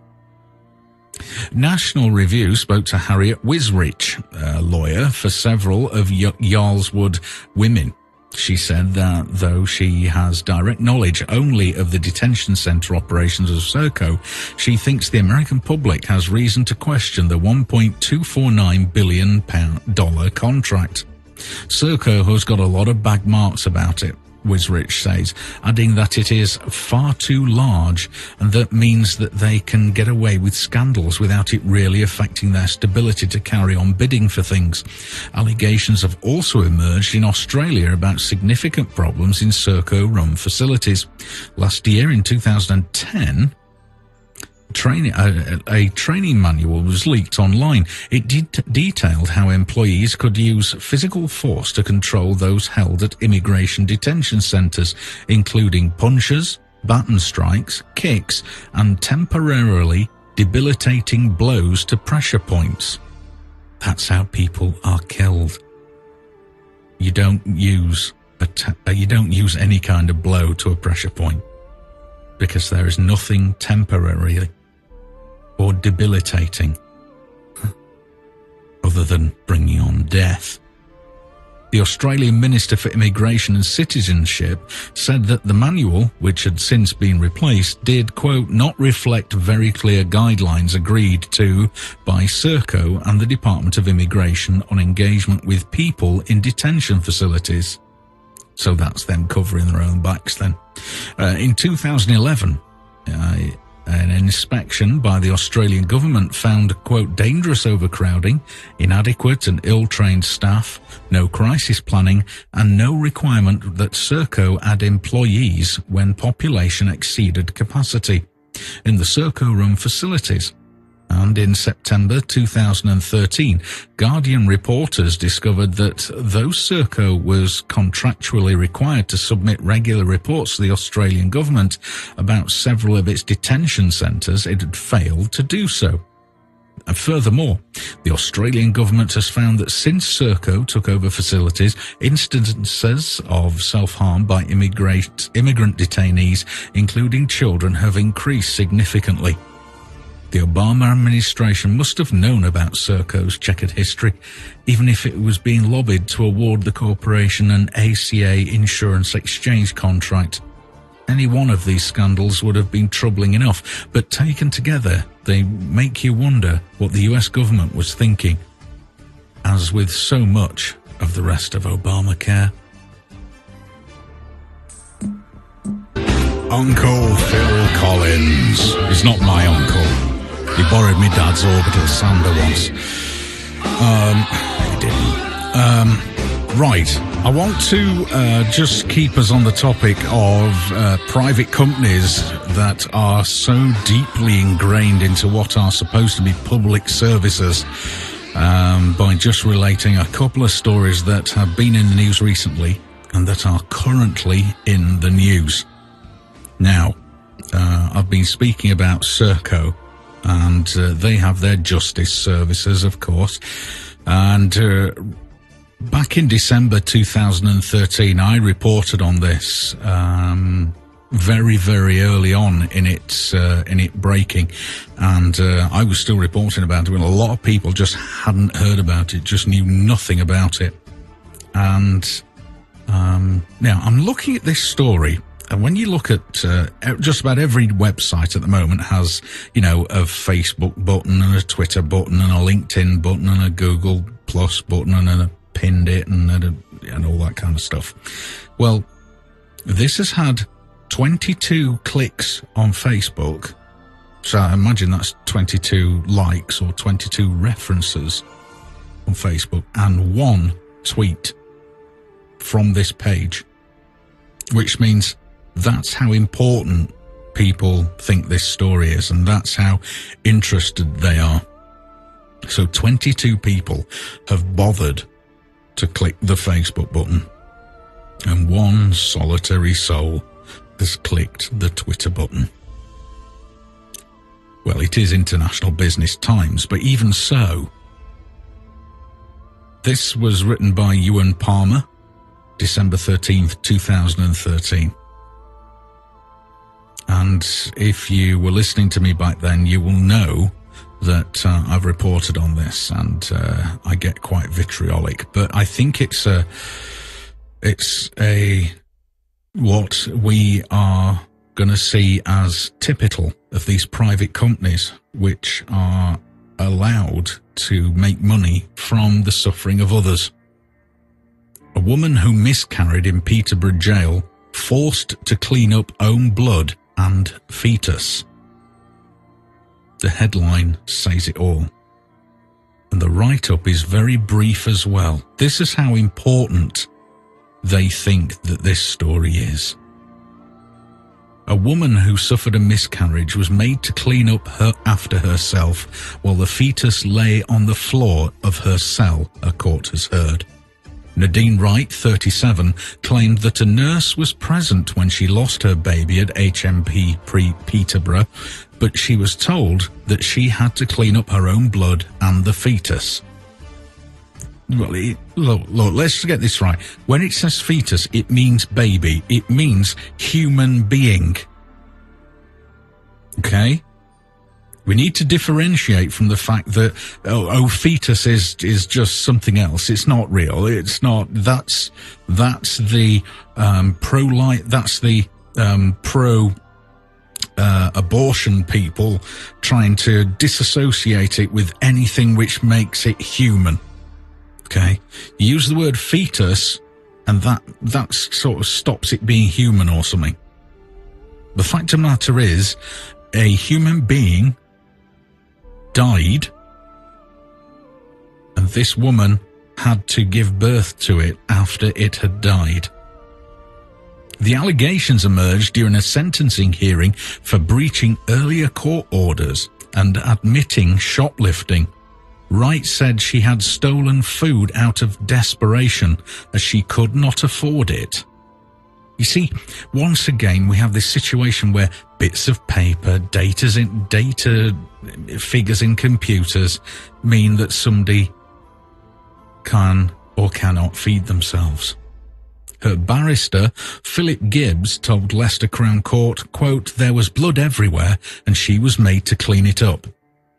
National Review spoke to Harriet Wistrich, a lawyer for several of Yarl's Wood women she said that though she has direct knowledge only of the detention centre operations of Serco, she thinks the American public has reason to question the $1.249 billion contract. Serco has got a lot of bag marks about it. Wistrich says, adding that it is far too large and that means that they can get away with scandals without it really affecting their stability to carry on bidding for things. Allegations have also emerged in Australia about significant problems in Serco run facilities. Last year in 2010, training, a, a, training manual was leaked online. It detailed how employees could use physical force to control those held at immigration detention centres, including punches, baton strikes, kicks, and temporarily debilitating blows to pressure points. That's how people are killed. You don't use a uh, you don't use any kind of blow to a pressure point because there is nothing temporary or debilitating other than bringing on death. The Australian Minister for Immigration and Citizenship said that the manual, which had since been replaced, did, quote, not reflect very clear guidelines agreed to by Serco and the Department of Immigration on engagement with people in detention facilities. So that's them covering their own backs then. Uh, in 2011, uh, an inspection by the Australian government found, quote, dangerous overcrowding, inadequate and ill-trained staff, no crisis planning, and no requirement that Serco add employees when population exceeded capacity. In the Serco Room facilities, and in September 2013, Guardian reporters discovered that though Serco was contractually required to submit regular reports to the Australian government about several of its detention centres, it had failed to do so. And furthermore, the Australian government has found that since Serco took over facilities, instances of self-harm by immigrant, immigrant detainees, including children, have increased significantly. The Obama administration must have known about Serco's checkered history, even if it was being lobbied to award the corporation an ACA insurance exchange contract. Any one of these scandals would have been troubling enough, but taken together, they make you wonder what the US government was thinking. As with so much of the rest of Obamacare. Uncle Phil Collins is not my uncle. He borrowed me dad's orbital sander once. Um, he didn't. Um, right. I want to uh, just keep us on the topic of uh, private companies that are so deeply ingrained into what are supposed to be public services. Um, by just relating a couple of stories that have been in the news recently and that are currently in the news. Now, uh, I've been speaking about Serco and uh, they have their justice services, of course. And uh, back in December 2013, I reported on this. Um, very, very early on in its uh, in it breaking, and uh, I was still reporting about it when a lot of people just hadn't heard about it, just knew nothing about it. And um, now I'm looking at this story And when you look at uh, just about every website at the moment has, you know, a Facebook button and a Twitter button and a LinkedIn button and a Google Plus button and a pinned it and a, and all that kind of stuff. Well, this has had 22 clicks on Facebook. So I imagine that's 22 likes or 22 references on Facebook and one tweet from this page, which means that's how important people think this story is, and that's how interested they are. So 22 people have bothered to click the Facebook button, and one solitary soul has clicked the Twitter button. Well, it is International Business Times, but even so, this was written by Ewan Palmer, December 13th, 2013. And if you were listening to me back then, you will know that uh, I've reported on this and uh, I get quite vitriolic. But I think it's a, it's a, what we are going to see as typical of these private companies, which are allowed to make money from the suffering of others. A woman who miscarried in Peterborough jail forced to clean up own blood and fetus. The headline says it all. And the write up is very brief as well. This is how important they think that this story is. A woman who suffered a miscarriage was made to clean up her after herself while the fetus lay on the floor of her cell, a court has heard. Nadine Wright, 37, claimed that a nurse was present when she lost her baby at HMP pre Peterborough, but she was told that she had to clean up her own blood and the fetus. Well, it, look, look, let's get this right. When it says fetus, it means baby. It means human being. Okay? We need to differentiate from the fact that oh, oh, fetus is is just something else. It's not real. It's not. That's that's the um, pro life. That's the um, pro uh, abortion people trying to disassociate it with anything which makes it human. Okay, you use the word fetus, and that that sort of stops it being human or something. The fact of the matter is, a human being died, and this woman had to give birth to it after it had died. The allegations emerged during a sentencing hearing for breaching earlier court orders and admitting shoplifting. Wright said she had stolen food out of desperation as she could not afford it. You see, once again, we have this situation where bits of paper, data's in, data figures in computers mean that somebody can or cannot feed themselves. Her barrister, Philip Gibbs, told Leicester Crown Court, quote, there was blood everywhere and she was made to clean it up.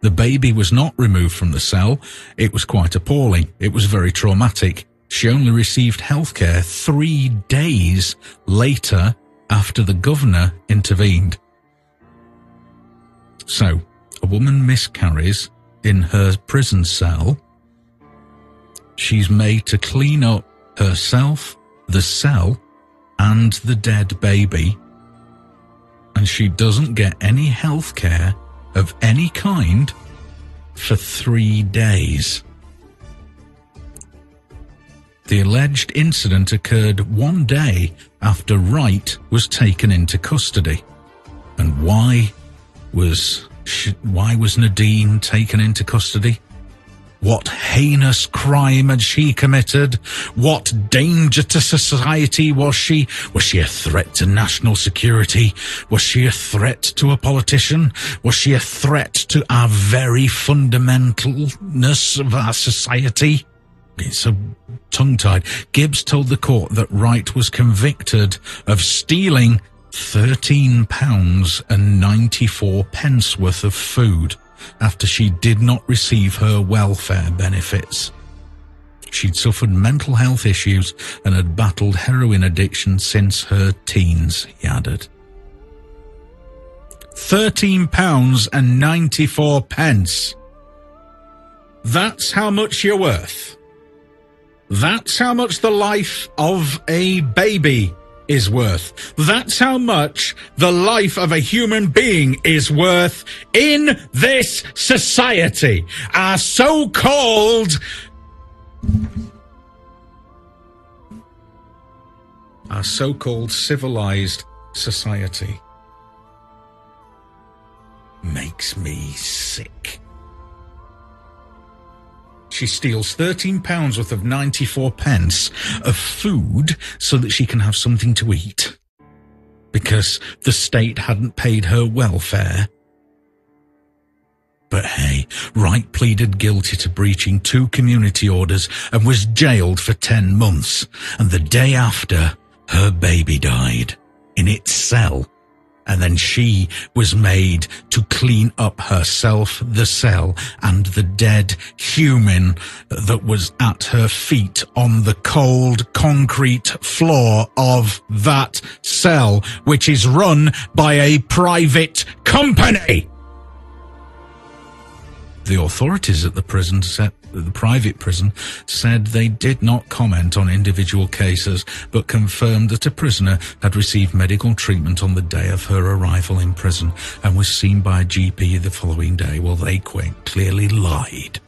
The baby was not removed from the cell. It was quite appalling. It was very traumatic. She only received healthcare three days later after the governor intervened. So, a woman miscarries in her prison cell. She's made to clean up herself, the cell, and the dead baby. And she doesn't get any health care of any kind for three days. The alleged incident occurred one day after Wright was taken into custody. And why was why was Nadine taken into custody? What heinous crime had she committed? What danger to society was she? Was she a threat to national security? Was she a threat to a politician? Was she a threat to our very fundamentalness of our society? It's so tongue tied. Gibbs told the court that Wright was convicted of stealing 13 pounds and 94 pence worth of food after she did not receive her welfare benefits. She'd suffered mental health issues and had battled heroin addiction since her teens, he added. £13 and 94 pence. That's how much you're worth. That's how much the life of a baby is worth. That's how much the life of a human being is worth in this society. Our so-called our so-called civilized society makes me sick. She steals £13 worth of 94 pence of food so that she can have something to eat. Because the state hadn't paid her welfare. But hey, Wright pleaded guilty to breaching two community orders and was jailed for 10 months. And the day after, her baby died in its cell and then she was made to clean up herself, the cell, and the dead human that was at her feet on the cold concrete floor of that cell, which is run by a private company. The authorities at the prison said the private prison said they did not comment on individual cases, but confirmed that a prisoner had received medical treatment on the day of her arrival in prison and was seen by a GP the following day. Well, they quite clearly lied.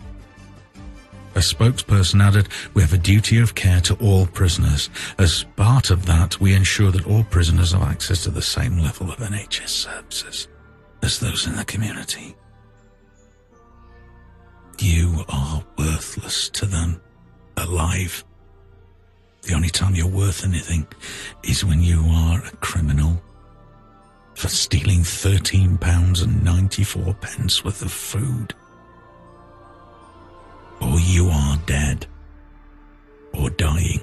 A spokesperson added, We have a duty of care to all prisoners. As part of that, we ensure that all prisoners have access to the same level of NHS services as those in the community. You are worthless to them. Alive. The only time you're worth anything is when you are a criminal for stealing £13 and 94 pence worth of food. Or you are dead. Or dying.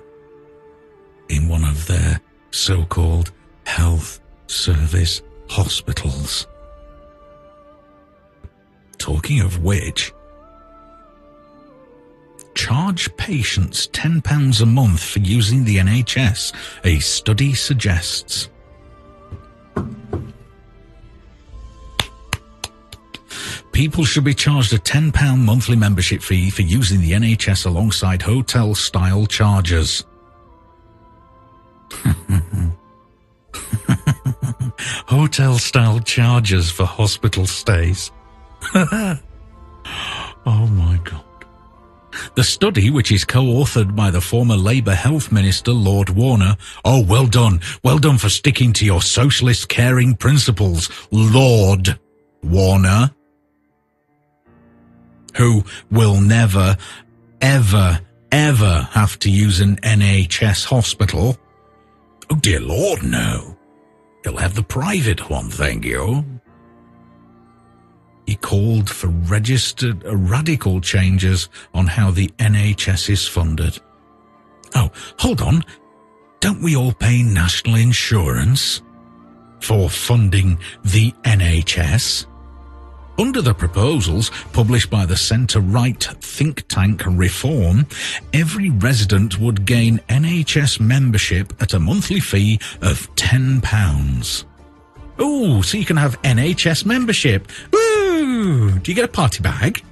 In one of their so-called health service hospitals. Talking of which, charge patients £10 a month for using the NHS, a study suggests. People should be charged a £10 monthly membership fee for using the NHS alongside hotel style charges. hotel style charges for hospital stays. oh my God. The study, which is co-authored by the former Labour Health Minister Lord Warner, oh, well done, well done for sticking to your socialist caring principles, Lord Warner, who will never, ever, ever have to use an NHS hospital. Oh dear Lord, no. He'll have the private one, thank you. He called for registered uh, radical changes on how the NHS is funded. Oh, hold on. Don't we all pay national insurance for funding the NHS? Under the proposals published by the centre-right think tank Reform, every resident would gain NHS membership at a monthly fee of £10. Oh, so you can have NHS membership. Do you get a party bag?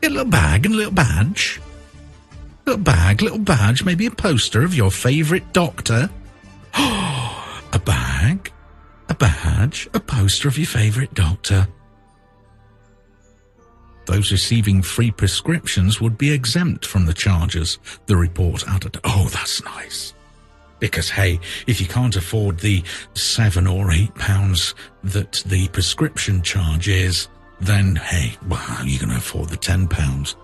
Get a little bag and a little badge. Little bag, little badge, maybe a poster of your favourite doctor. a bag, a badge, a poster of your favourite doctor. Those receiving free prescriptions would be exempt from the charges, the report added. Oh, that's nice. Because, hey, if you can't afford the seven or eight pounds that the prescription charge is, then, hey, well, you're going to afford the ten pounds.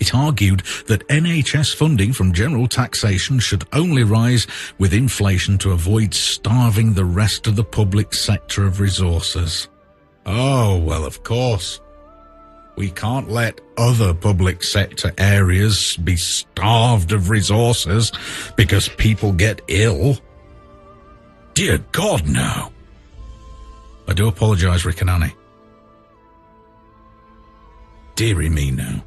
It argued that NHS funding from general taxation should only rise with inflation to avoid starving the rest of the public sector of resources. Oh, well, of course. We can't let other public sector areas be starved of resources because people get ill. Dear God, no. I do apologise, Rick and Annie. Deary me, no.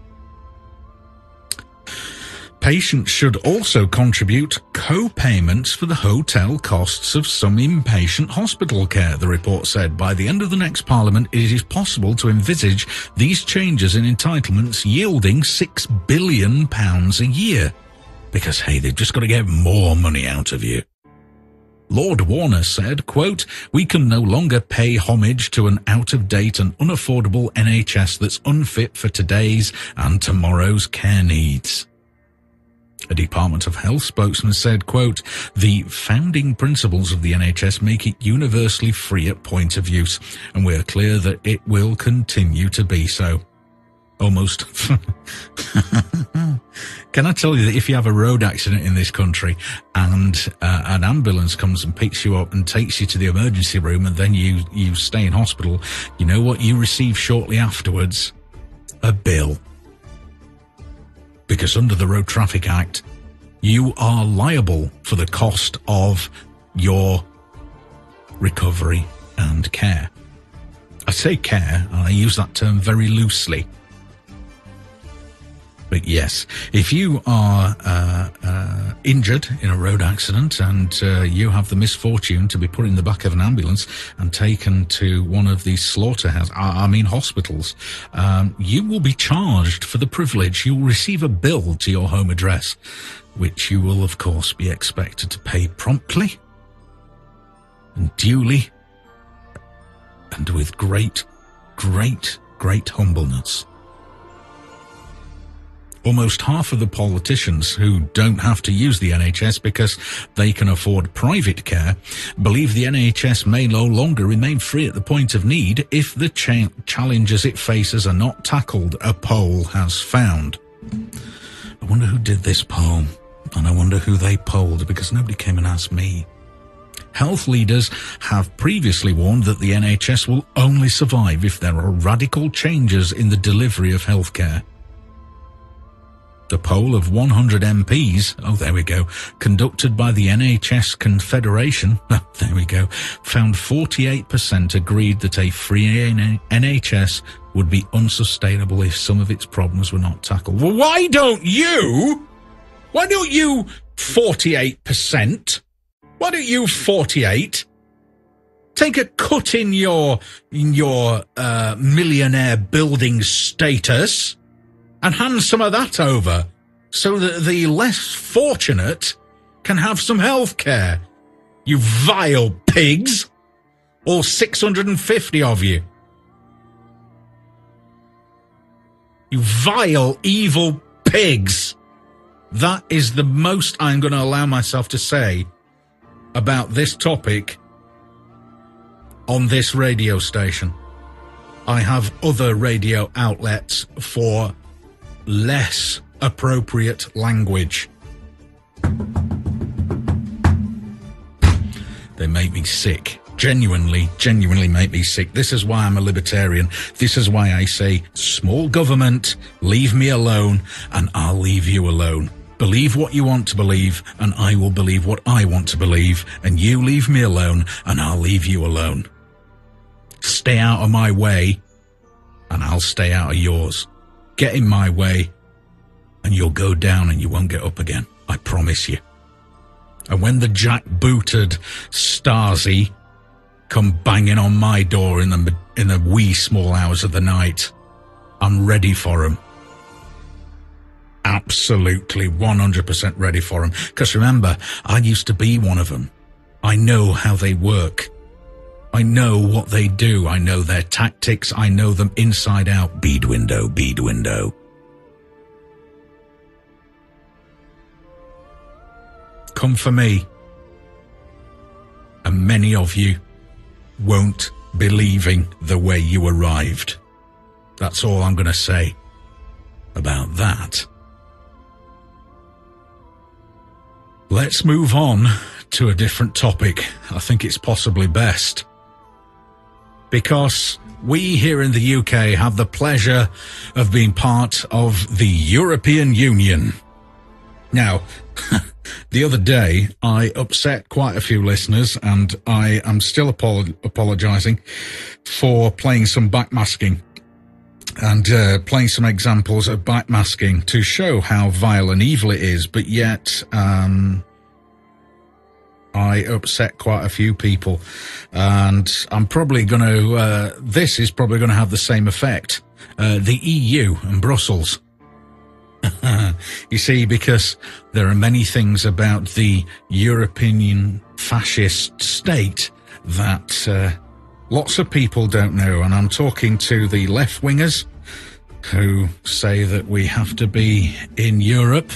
Patients should also contribute co-payments for the hotel costs of some inpatient hospital care, the report said. By the end of the next parliament, it is possible to envisage these changes in entitlements yielding six billion pounds a year. Because hey, they've just got to get more money out of you. Lord Warner said, quote, We can no longer pay homage to an out-of-date and unaffordable NHS that's unfit for today's and tomorrow's care needs. A Department of Health spokesman said, quote, the founding principles of the NHS make it universally free at point of use, and we are clear that it will continue to be so. Almost. Can I tell you that if you have a road accident in this country and uh, an ambulance comes and picks you up and takes you to the emergency room and then you, you stay in hospital, you know what you receive shortly afterwards? A bill because under the Road Traffic Act, you are liable for the cost of your recovery and care. I say care, and I use that term very loosely but yes, if you are uh, uh, injured in a road accident and uh, you have the misfortune to be put in the back of an ambulance and taken to one of these slaughterhouses, I mean hospitals, um, you will be charged for the privilege. You will receive a bill to your home address, which you will, of course, be expected to pay promptly and duly and with great, great, great humbleness. Almost half of the politicians who don't have to use the NHS because they can afford private care believe the NHS may no longer remain free at the point of need if the cha- challenges it faces are not tackled, a poll has found. I wonder who did this poll, and I wonder who they polled because nobody came and asked me. Health leaders have previously warned that the NHS will only survive if there are radical changes in the delivery of healthcare. The poll of 100 MPs, oh there we go, conducted by the NHS Confederation, there we go, found 48% agreed that a free NHS would be unsustainable if some of its problems were not tackled. Well, why don't you? Why don't you 48%? Why don't you 48? Take a cut in your in your uh, millionaire building status and hand some of that over so that the less fortunate can have some health care. You vile pigs! All 650 of you. You vile, evil pigs! That is the most I'm going to allow myself to say about this topic on this radio station. I have other radio outlets for less appropriate language. They make me sick. Genuinely, genuinely make me sick. This is why I'm a libertarian. This is why I say small government, leave me alone, and I'll leave you alone. Believe what you want to believe, and I will believe what I want to believe, and you leave me alone, and I'll leave you alone. Stay out of my way, and I'll stay out of yours get in my way, and you'll go down and you won't get up again. I promise you. And when the jackbooted Stasi come banging on my door in the in the wee small hours of the night, I'm ready for them. Absolutely 100% ready for them. Because remember, I used to be one of them. I know how they work. I know what they do. I know their tactics. I know them inside out. Bead window, bead window. Come for me. And many of you won't believing the way you arrived. That's all I'm going to say about that. Let's move on to a different topic. I think it's possibly best because we here in the UK have the pleasure of being part of the European Union. Now, the other day I upset quite a few listeners and I am still apologizing for playing some backmasking and uh, playing some examples of backmasking to show how vile and evil it is, but yet um, I upset quite a few people, and I'm probably going to. Uh, this is probably going to have the same effect. Uh, the EU and Brussels. you see, because there are many things about the European fascist state that uh, lots of people don't know, and I'm talking to the left wingers who say that we have to be in Europe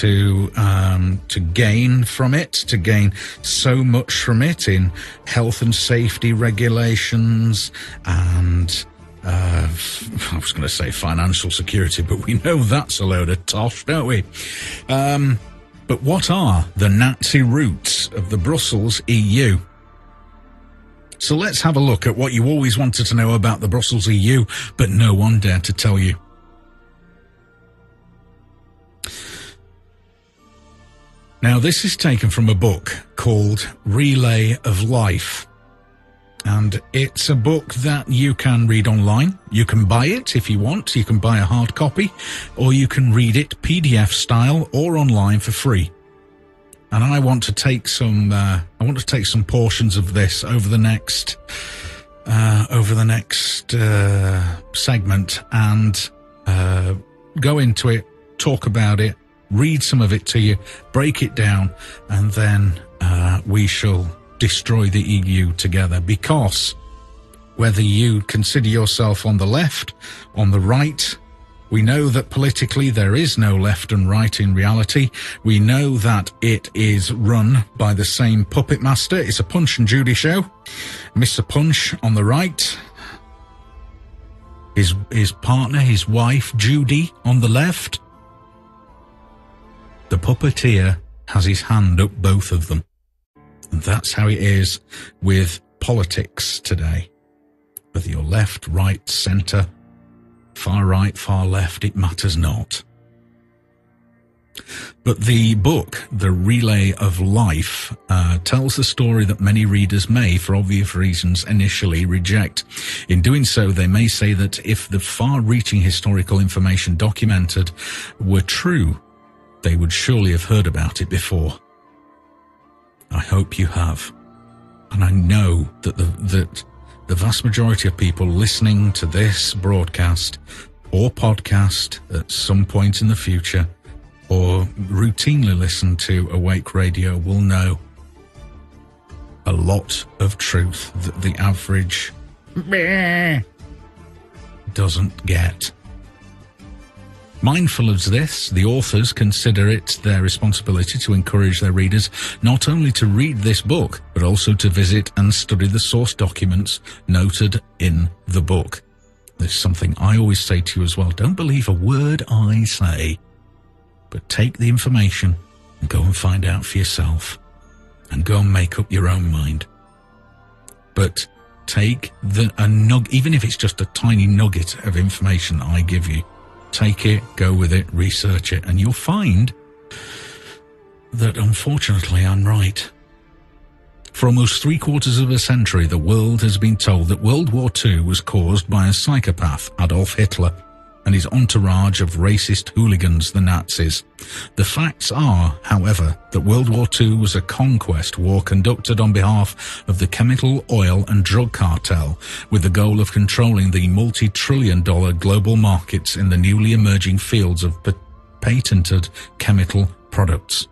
to um, to gain from it, to gain so much from it in health and safety regulations and. Uh, I was going to say financial security, but we know that's a load of tosh, don't we? Um, but what are the Nazi roots of the Brussels EU? So let's have a look at what you always wanted to know about the Brussels EU, but no one dared to tell you. Now, this is taken from a book called Relay of Life. And it's a book that you can read online. You can buy it if you want. You can buy a hard copy, or you can read it PDF style or online for free. And I want to take some. Uh, I want to take some portions of this over the next, uh, over the next uh, segment, and uh, go into it, talk about it, read some of it to you, break it down, and then uh, we shall destroy the EU together. Because whether you consider yourself on the left, on the right, we know that politically there is no left and right in reality. We know that it is run by the same puppet master. It's a Punch and Judy show. Mr. Punch on the right. His, his partner, his wife, Judy on the left. The puppeteer has his hand up both of them. And that's how it is with politics today. Whether you're left, right, centre, far right, far left, it matters not. But the book, The Relay of Life, uh, tells the story that many readers may, for obvious reasons, initially reject. In doing so, they may say that if the far reaching historical information documented were true, they would surely have heard about it before. I hope you have. And I know that the, that the vast majority of people listening to this broadcast or podcast at some point in the future or routinely listen to Awake Radio will know a lot of truth that the average doesn't get. Mindful of this, the authors consider it their responsibility to encourage their readers not only to read this book, but also to visit and study the source documents noted in the book. There's something I always say to you as well. Don't believe a word I say, but take the information and go and find out for yourself and go and make up your own mind. But take the, a nug, even if it's just a tiny nugget of information I give you Take it, go with it, research it, and you'll find that unfortunately I'm right. For almost three quarters of a century, the world has been told that World War II was caused by a psychopath, Adolf Hitler, and his entourage of racist hooligans, the Nazis. The facts are, however, that World War II was a conquest war conducted on behalf of the chemical, oil and drug cartel with the goal of controlling the multi-trillion dollar global markets in the newly emerging fields of patented chemical products.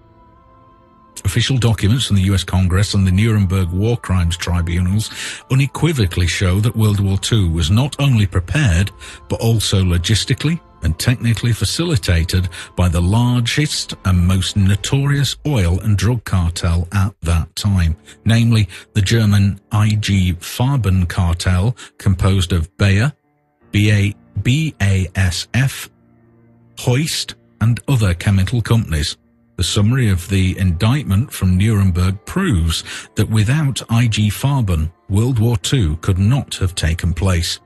Official documents from the US Congress and the Nuremberg War Crimes Tribunals unequivocally show that World War II was not only prepared, but also logistically and technically facilitated by the largest and most notorious oil and drug cartel at that time, namely the German IG Farben cartel composed of Bayer, BA, BASF, Hoist, and other chemical companies. The summary of the indictment from Nuremberg proves that without IG Farben, World War II could not have taken place.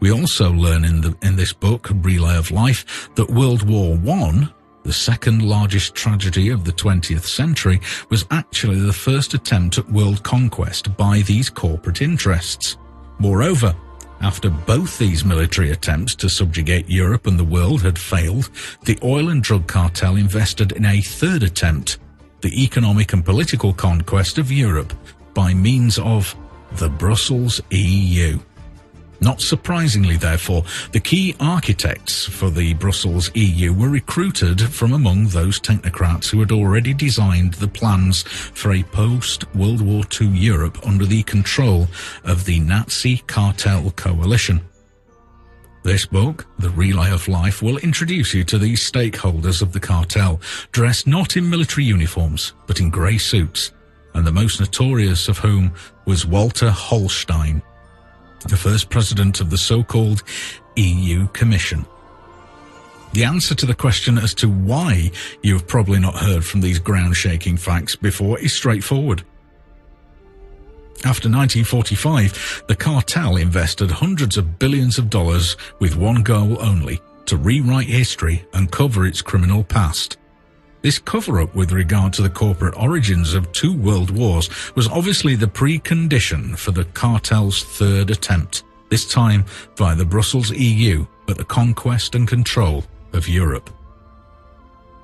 We also learn in, the, in this book, Relay of Life, that World War I, the second largest tragedy of the 20th century, was actually the first attempt at world conquest by these corporate interests. Moreover, After both these military attempts to subjugate Europe and the world had failed, the oil and drug cartel invested in a third attempt, the economic and political conquest of Europe by means of the Brussels EU. Not surprisingly, therefore, the key architects for the Brussels EU were recruited from among those technocrats who had already designed the plans for a post-World War II Europe under the control of the Nazi cartel coalition. This book, The Relay of Life, will introduce you to these stakeholders of the cartel, dressed not in military uniforms, but in grey suits, and the most notorious of whom was Walter Hallstein, the first president of the so-called EU Commission. The answer to the question as to why you have probably not heard from these ground-shaking facts before is straightforward. After 1945, the cartel invested hundreds of billions of dollars with one goal only, to rewrite history and cover its criminal past. This cover-up with regard to the corporate origins of two world wars was obviously the precondition for the cartel's third attempt, this time via the Brussels EU at the conquest and control of Europe.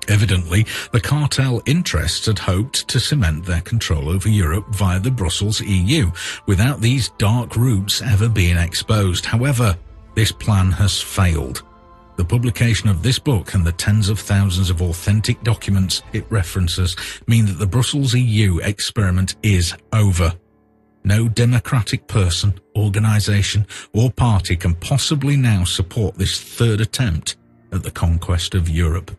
Evidently, the cartel interests had hoped to cement their control over Europe via the Brussels EU, without these dark roots ever being exposed. However, this plan has failed. The publication of this book and the tens of thousands of authentic documents it references mean that the Brussels EU experiment is over. No democratic person, organisation or party can possibly now support this third attempt at the conquest of Europe.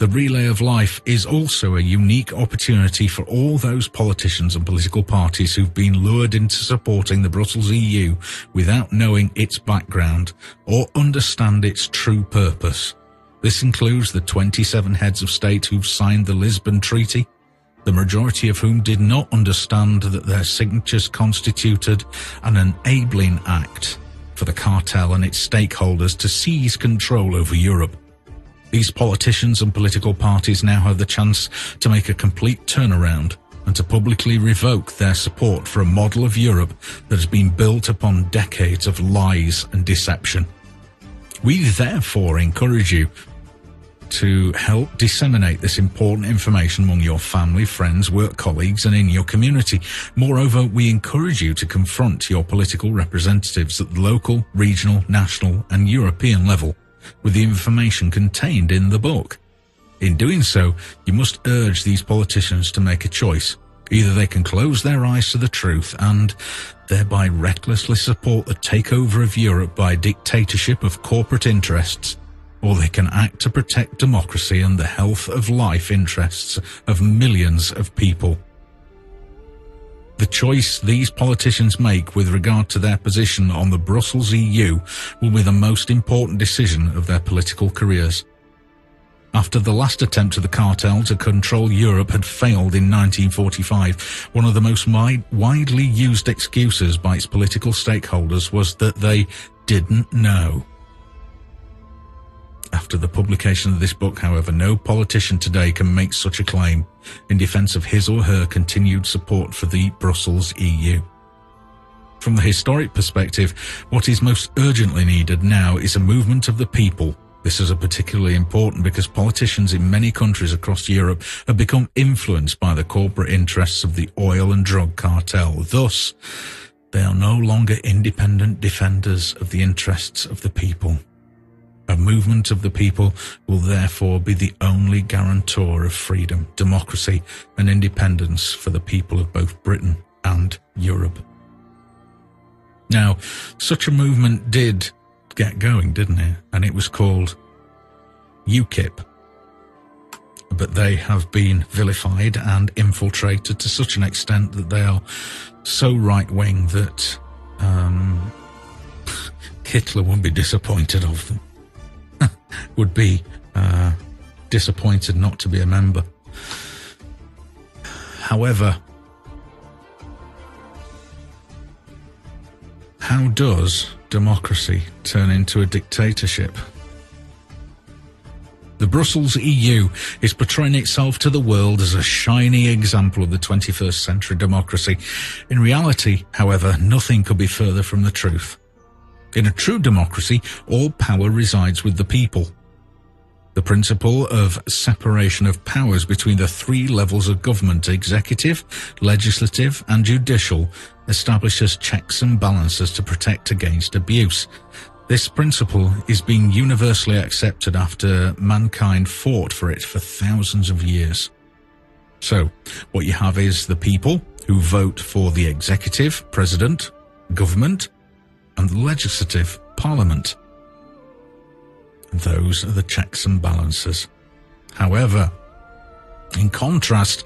The relay of life is also a unique opportunity for all those politicians and political parties who've been lured into supporting the Brussels EU without knowing its background or understand its true purpose. This includes the 27 heads of state who've signed the Lisbon Treaty, the majority of whom did not understand that their signatures constituted an enabling act for the cartel and its stakeholders to seize control over Europe these politicians and political parties now have the chance to make a complete turnaround and to publicly revoke their support for a model of Europe that has been built upon decades of lies and deception. We therefore encourage you to help disseminate this important information among your family, friends, work colleagues, and in your community. Moreover, we encourage you to confront your political representatives at the local, regional, national, and European level with the information contained in the book. In doing so, you must urge these politicians to make a choice. Either they can close their eyes to the truth and thereby recklessly support the takeover of Europe by dictatorship of corporate interests, or they can act to protect democracy and the health of life interests of millions of people. The choice these politicians make with regard to their position on the Brussels EU will be the most important decision of their political careers. After the last attempt of the cartel to control Europe had failed in 1945, one of the most widely used excuses by its political stakeholders was that they didn't know. After the publication of this book, however, no politician today can make such a claim in defence of his or her continued support for the Brussels EU. From the historic perspective, what is most urgently needed now is a movement of the people. This is particularly important because politicians in many countries across Europe have become influenced by the corporate interests of the oil and drug cartel. Thus, they are no longer independent defenders of the interests of the people. A movement of the people will therefore be the only guarantor of freedom, democracy and independence for the people of both Britain and Europe. Now, such a movement did get going, didn't it? And it was called UKIP. But they have been vilified and infiltrated to such an extent that they are so right wing that um, Hitler won't be disappointed of them would be uh, disappointed not to be a member. However, how does democracy turn into a dictatorship? The Brussels EU is portraying itself to the world as a shiny example of the 21st century democracy. In reality, however, nothing could be further from the truth. In a true democracy, all power resides with the people. The principle of separation of powers between the three levels of government, executive, legislative and judicial, establishes checks and balances to protect against abuse. This principle is being universally accepted after mankind fought for it for thousands of years. So, what you have is the people who vote for the executive, president, government, and the legislative, parliament. Those are the checks and balances. However, in contrast,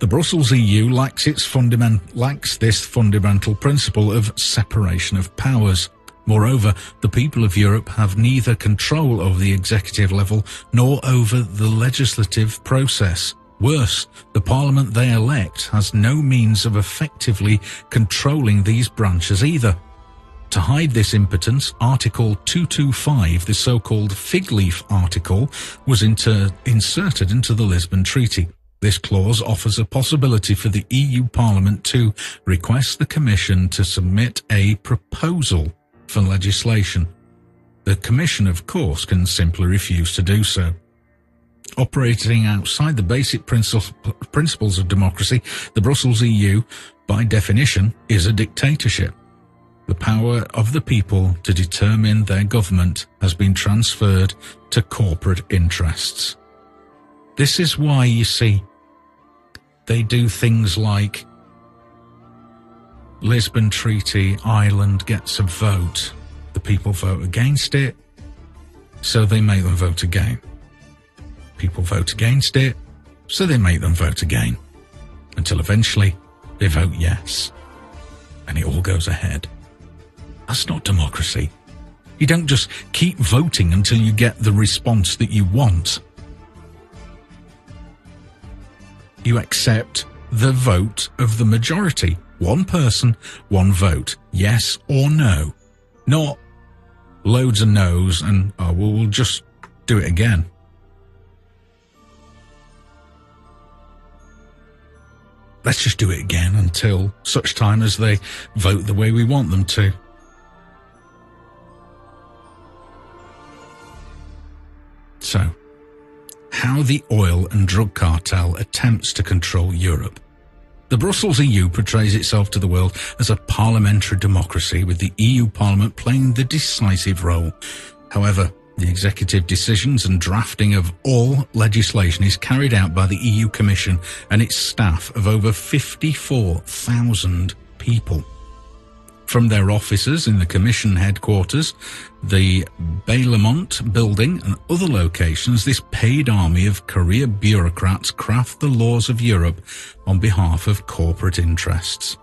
the Brussels EU lacks its fundament, lacks this fundamental principle of separation of powers. Moreover, the people of Europe have neither control over the executive level nor over the legislative process. Worse, the parliament they elect has no means of effectively controlling these branches either. To hide this impotence, Article 225, the so-called fig leaf article, was inter- inserted into the Lisbon Treaty. This clause offers a possibility for the EU Parliament to request the Commission to submit a proposal for legislation. The Commission, of course, can simply refuse to do so. Operating outside the basic principles of democracy, the Brussels EU, by definition, is a dictatorship. The power of the people to determine their government has been transferred to corporate interests. This is why you see they do things like Lisbon Treaty, Ireland gets a vote. The people vote against it, so they make them vote again. People vote against it, so they make them vote again. Until eventually they vote yes. And it all goes ahead. That's not democracy. You don't just keep voting until you get the response that you want. You accept the vote of the majority. One person, one vote. Yes or no. Not loads of no's and, oh, well, we'll just do it again. Let's just do it again until such time as they vote the way we want them to. So, how the oil and drug cartel attempts to control Europe. The Brussels EU portrays itself to the world as a parliamentary democracy with the EU Parliament playing the decisive role. However, the executive decisions and drafting of all legislation is carried out by the EU Commission and its staff of over 54,000 people from their offices in the Commission headquarters, the Berlaymont building, and other locations, this paid army of career bureaucrats craft the laws of Europe on behalf of corporate interests.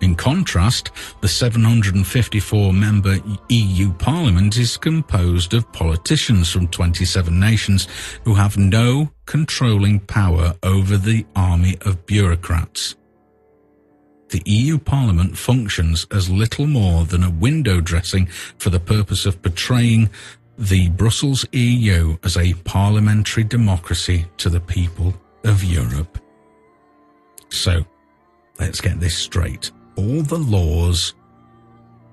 In contrast, the 754 member EU Parliament is composed of politicians from 27 nations who have no controlling power over the army of bureaucrats the EU Parliament functions as little more than a window dressing for the purpose of portraying the Brussels EU as a parliamentary democracy to the people of Europe. So, let's get this straight. All the laws,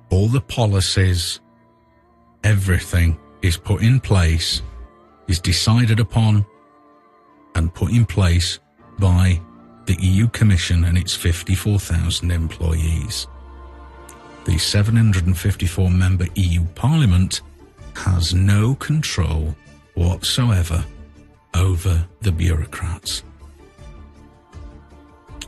all the policies, everything is put in place, is decided upon, and put in place by the EU Commission and its 54,000 employees. The 754 member EU Parliament has no control whatsoever over the bureaucrats.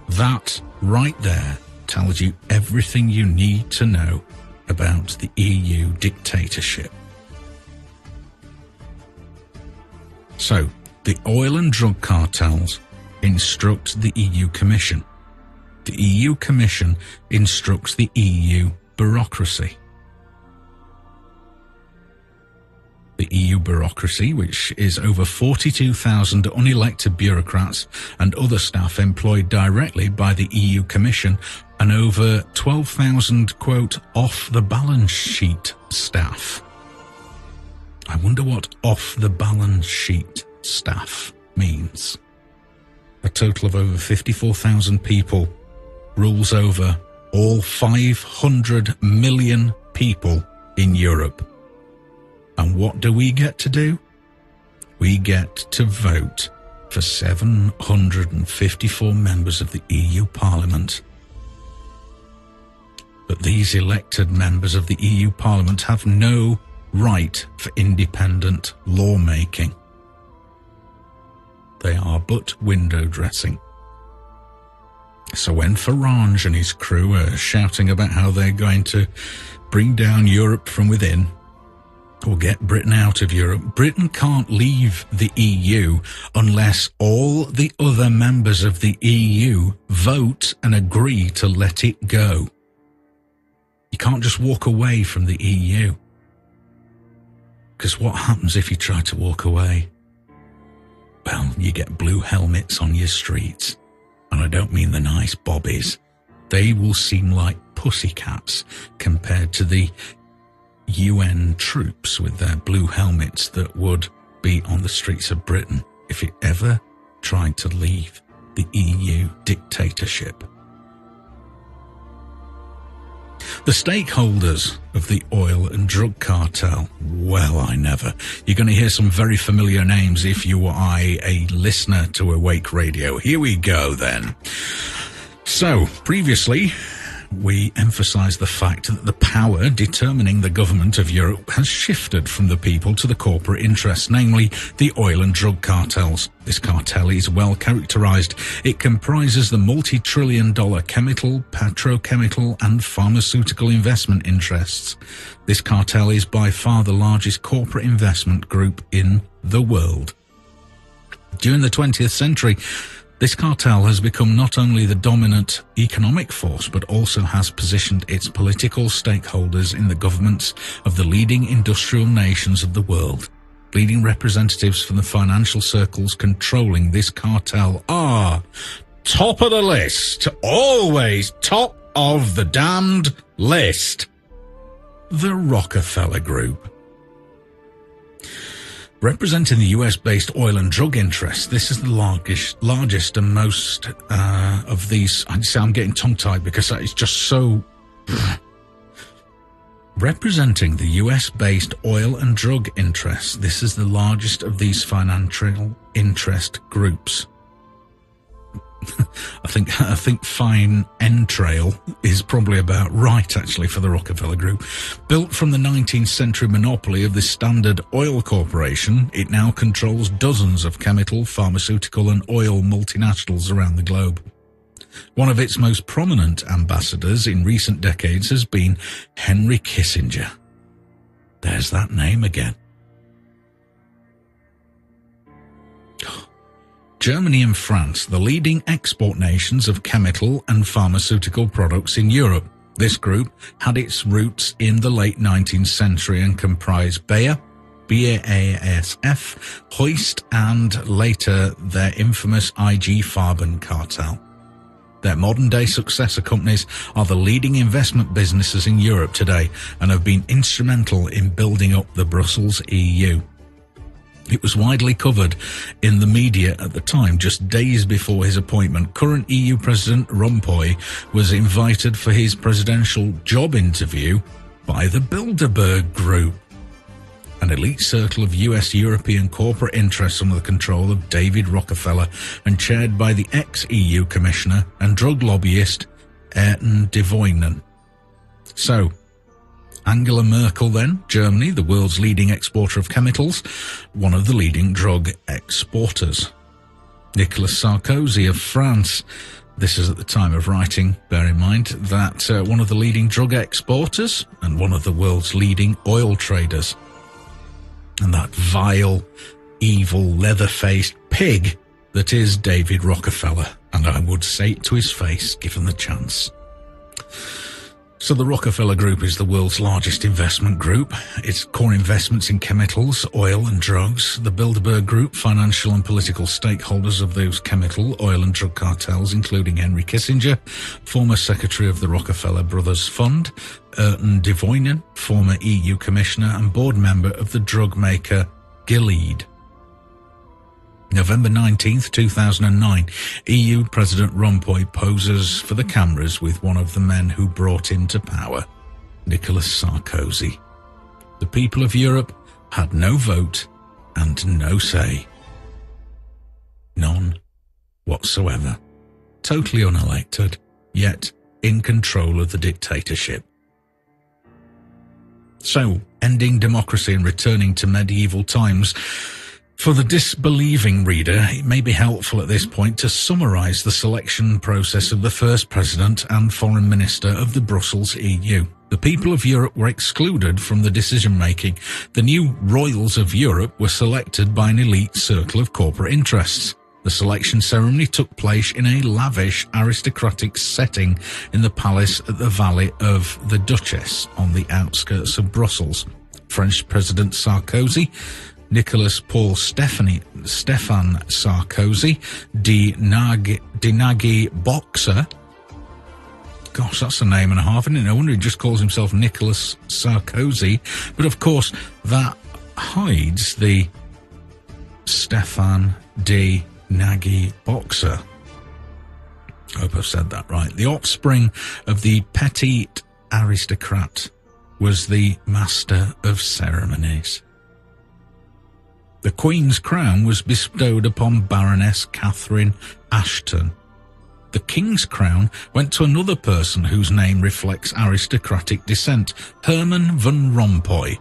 That right there tells you everything you need to know about the EU dictatorship. So, the oil and drug cartels instruct the EU Commission. The EU Commission instructs the EU bureaucracy. The EU bureaucracy, which is over 42,000 unelected bureaucrats and other staff employed directly by the EU Commission, and over 12,000, quote, off the balance sheet staff. I wonder what off the balance sheet staff means. A total of over 54,000 people rules over all 500 million people in Europe. And what do we get to do? We get to vote for 754 members of the EU Parliament. But these elected members of the EU Parliament have no right for independent lawmaking. They are but window dressing. So when Farage and his crew are shouting about how they're going to bring down Europe from within, or get Britain out of Europe, Britain can't leave the EU unless all the other members of the EU vote and agree to let it go. You can't just walk away from the EU. Because what happens if you try to walk away? Well, you get blue helmets on your streets. And I don't mean the nice bobbies. They will seem like pussycats compared to the UN troops with their blue helmets that would be on the streets of Britain if it ever tried to leave the EU dictatorship. The stakeholders of the oil and drug cartel, well, I never. You're going to hear some very familiar names if you are a listener to Awake Radio. Here we go then. So, previously, we emphasise the fact that the power determining the government of Europe has shifted from the people to the corporate interests, namely the oil and drug cartels. This cartel is well characterised. It comprises the multi-trillion dollar chemical, petrochemical and pharmaceutical investment interests. This cartel is by far the largest corporate investment group in the world. During the 20th century, this cartel has become not only the dominant economic force, but also has positioned its political stakeholders in the governments of the leading industrial nations of the world. Leading representatives from the financial circles controlling this cartel are top of the list, always top of the damned list. The Rockefeller Group. Representing the US based oil and drug interests, this is the largest, largest and most uh, of these. I'd say I'm getting tongue tied because it's just so. Representing the US based oil and drug interests, this is the largest of these financial interest groups. I think I think fine entrail is probably about right actually for the Rockefeller Group. Built from the 19th century monopoly of the Standard Oil Corporation, it now controls dozens of chemical, pharmaceutical and oil multinationals around the globe. One of its most prominent ambassadors in recent decades has been Henry Kissinger. There's that name again. Germany and France, the leading export nations of chemical and pharmaceutical products in Europe. This group had its roots in the late 19th century and comprised Bayer, BASF, Hoist, and later their infamous IG Farben cartel. Their modern day successor companies are the leading investment businesses in Europe today and have been instrumental in building up the Brussels EU. It was widely covered in the media at the time, just days before his appointment. Current EU President Rompuy was invited for his presidential job interview by the Bilderberg Group, an elite circle of US European corporate interests under the control of David Rockefeller and chaired by the ex EU Commissioner and drug lobbyist Etienne Davignon. So, Angela Merkel, then, Germany, the world's leading exporter of chemicals, one of the leading drug exporters. Nicolas Sarkozy of France, this is at the time of writing, bear in mind that uh, one of the leading drug exporters and one of the world's leading oil traders. And that vile, evil, leather faced pig that is David Rockefeller, and I would say it to his face given the chance. So the Rockefeller Group is the world's largest investment group. Its core investments in chemicals, oil and drugs. The Bilderberg Group, financial and political stakeholders of those chemical, oil and drug cartels, including Henry Kissinger, former secretary of the Rockefeller Brothers Fund, Etienne Davignon, former EU commissioner and board member of the drug maker Gilead. November 19th, 2009, EU President Rompuy poses for the cameras with one of the men who brought him to power, Nicolas Sarkozy. The people of Europe had no vote and no say. None whatsoever. Totally unelected, yet in control of the dictatorship. So, ending democracy and returning to medieval times for the disbelieving reader, it may be helpful at this point to summarise the selection process of the first president and foreign minister of the Brussels EU. The people of Europe were excluded from the decision making. The new royals of Europe were selected by an elite circle of corporate interests. The selection ceremony took place in a lavish aristocratic setting in the palace at the Valley of the Duchess on the outskirts of Brussels. French President Sarkozy Nicolas Paul Stephanie, Stefan Sarkozy, Di Nagi, Dinagi Boxer. Gosh, that's a name and a half, isn't it? No wonder he just calls himself Nicholas Sarkozy. But of course, that hides the Stefan D. Nagy Boxer. I hope I've said that right. The offspring of the petite aristocrat was the master of ceremonies. The Queen's crown was bestowed upon Baroness Catherine Ashton. The King's crown went to another person whose name reflects aristocratic descent, Herman van Rompuy.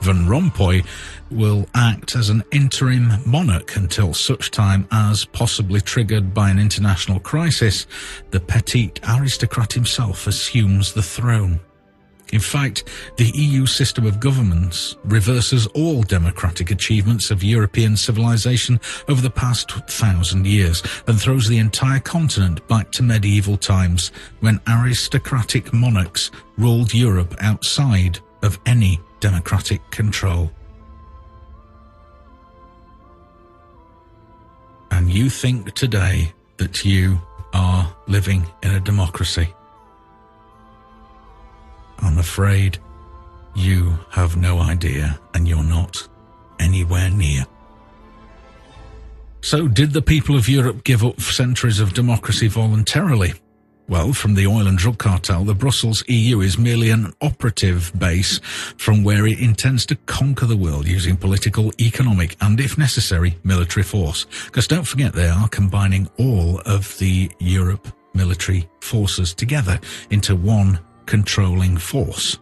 Van Rompuy will act as an interim monarch until such time as, possibly triggered by an international crisis, the petite aristocrat himself assumes the throne. In fact, the EU system of governments reverses all democratic achievements of European civilization over the past thousand years and throws the entire continent back to medieval times when aristocratic monarchs ruled Europe outside of any democratic control. And you think today that you are living in a democracy. I'm afraid you have no idea and you're not anywhere near. So, did the people of Europe give up centuries of democracy voluntarily? Well, from the oil and drug cartel, the Brussels EU is merely an operative base from where it intends to conquer the world using political, economic, and if necessary, military force. Because don't forget, they are combining all of the Europe military forces together into one controlling force.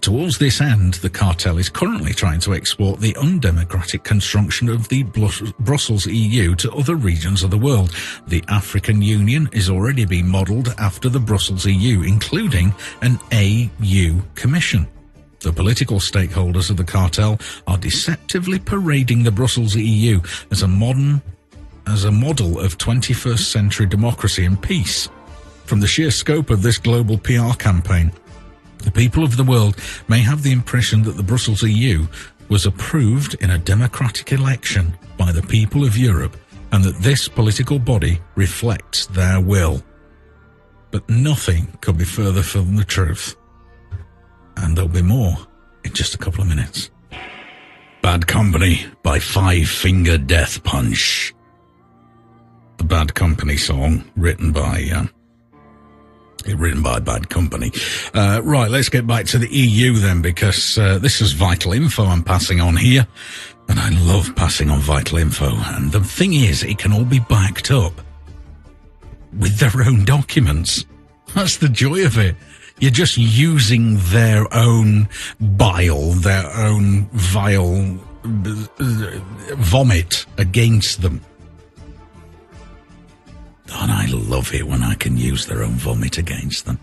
Towards this end, the cartel is currently trying to export the undemocratic construction of the Brussels EU to other regions of the world. The African Union is already being modelled after the Brussels EU, including an AU Commission. The political stakeholders of the cartel are deceptively parading the Brussels EU as a modern, as a model of 21st century democracy and peace. From the sheer scope of this global PR campaign, the people of the world may have the impression that the Brussels EU was approved in a democratic election by the people of Europe and that this political body reflects their will. But nothing could be further from the truth. And there'll be more in just a couple of minutes. Bad Company by Five Finger Death Punch. The Bad Company song written by uh, written by a Bad Company. Uh, right, let's get back to the EU then, because uh, this is vital info I'm passing on here. And I love passing on vital info. And the thing is, it can all be backed up with their own documents. That's the joy of it. You're just using their own bile, their own vile uh, vomit against them. And I love it when I can use their own vomit against them.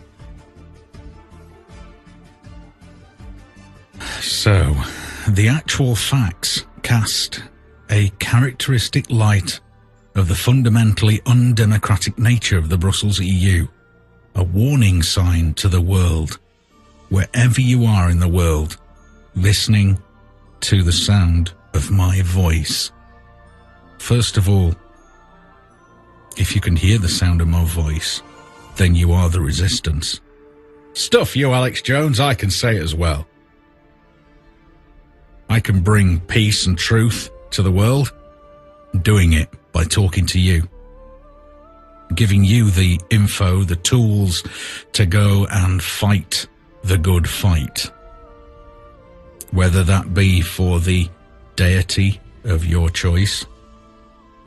So, the actual facts cast a characteristic light of the fundamentally undemocratic nature of the Brussels EU. a warning sign to the world, wherever you are in the world, listening to the sound of my voice. First of all, if you can hear the sound of my voice, then you are the resistance. Stuff you, Alex Jones, I can say it as well. I can bring peace and truth to the world, doing it by talking to you, giving you the info, the tools to go and fight the good fight. Whether that be for the deity of your choice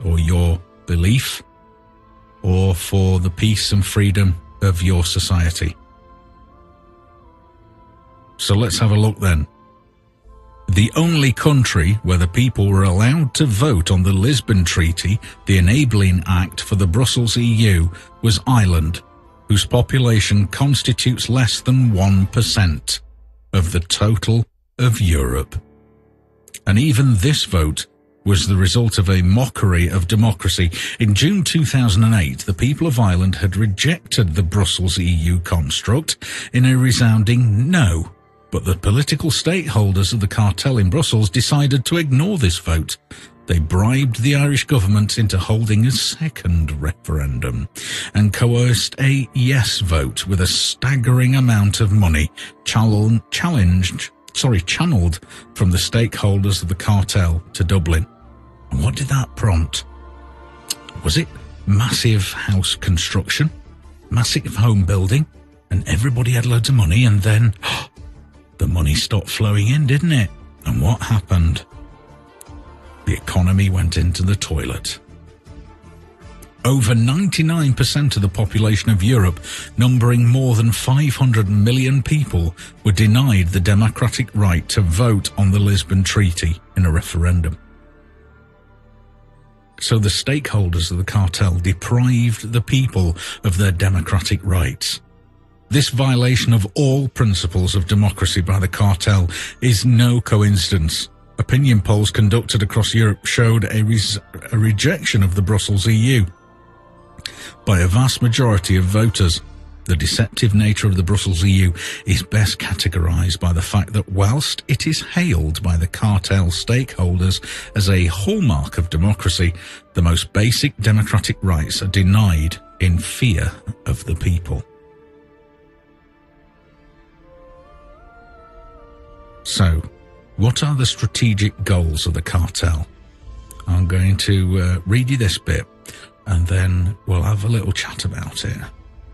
or your belief or for the peace and freedom of your society. So let's have a look then the only country where the people were allowed to vote on the Lisbon Treaty, the enabling act for the Brussels EU, was Ireland, whose population constitutes less than 1% of the total of Europe. And even this vote was the result of a mockery of democracy. In June 2008, the people of Ireland had rejected the Brussels EU construct in a resounding no but the political stakeholders of the cartel in Brussels decided to ignore this vote. They bribed the Irish government into holding a second referendum and coerced a yes vote with a staggering amount of money challenged, sorry, channeled from the stakeholders of the cartel to Dublin. What did that prompt? Was it massive house construction, massive home building, and everybody had loads of money and then the money stopped flowing in, didn't it? And what happened? The economy went into the toilet. Over 99% of the population of Europe, numbering more than 500 million people, were denied the democratic right to vote on the Lisbon Treaty in a referendum. So the stakeholders of the cartel deprived the people of their democratic rights. This violation of all principles of democracy by the cartel is no coincidence. Opinion polls conducted across Europe showed a, a rejection of the Brussels EU by a vast majority of voters. The deceptive nature of the Brussels EU is best categorized by the fact that whilst it is hailed by the cartel stakeholders as a hallmark of democracy, the most basic democratic rights are denied in fear of the people. So, what are the strategic goals of the cartel? I'm going to uh, read you this bit and then we'll have a little chat about it.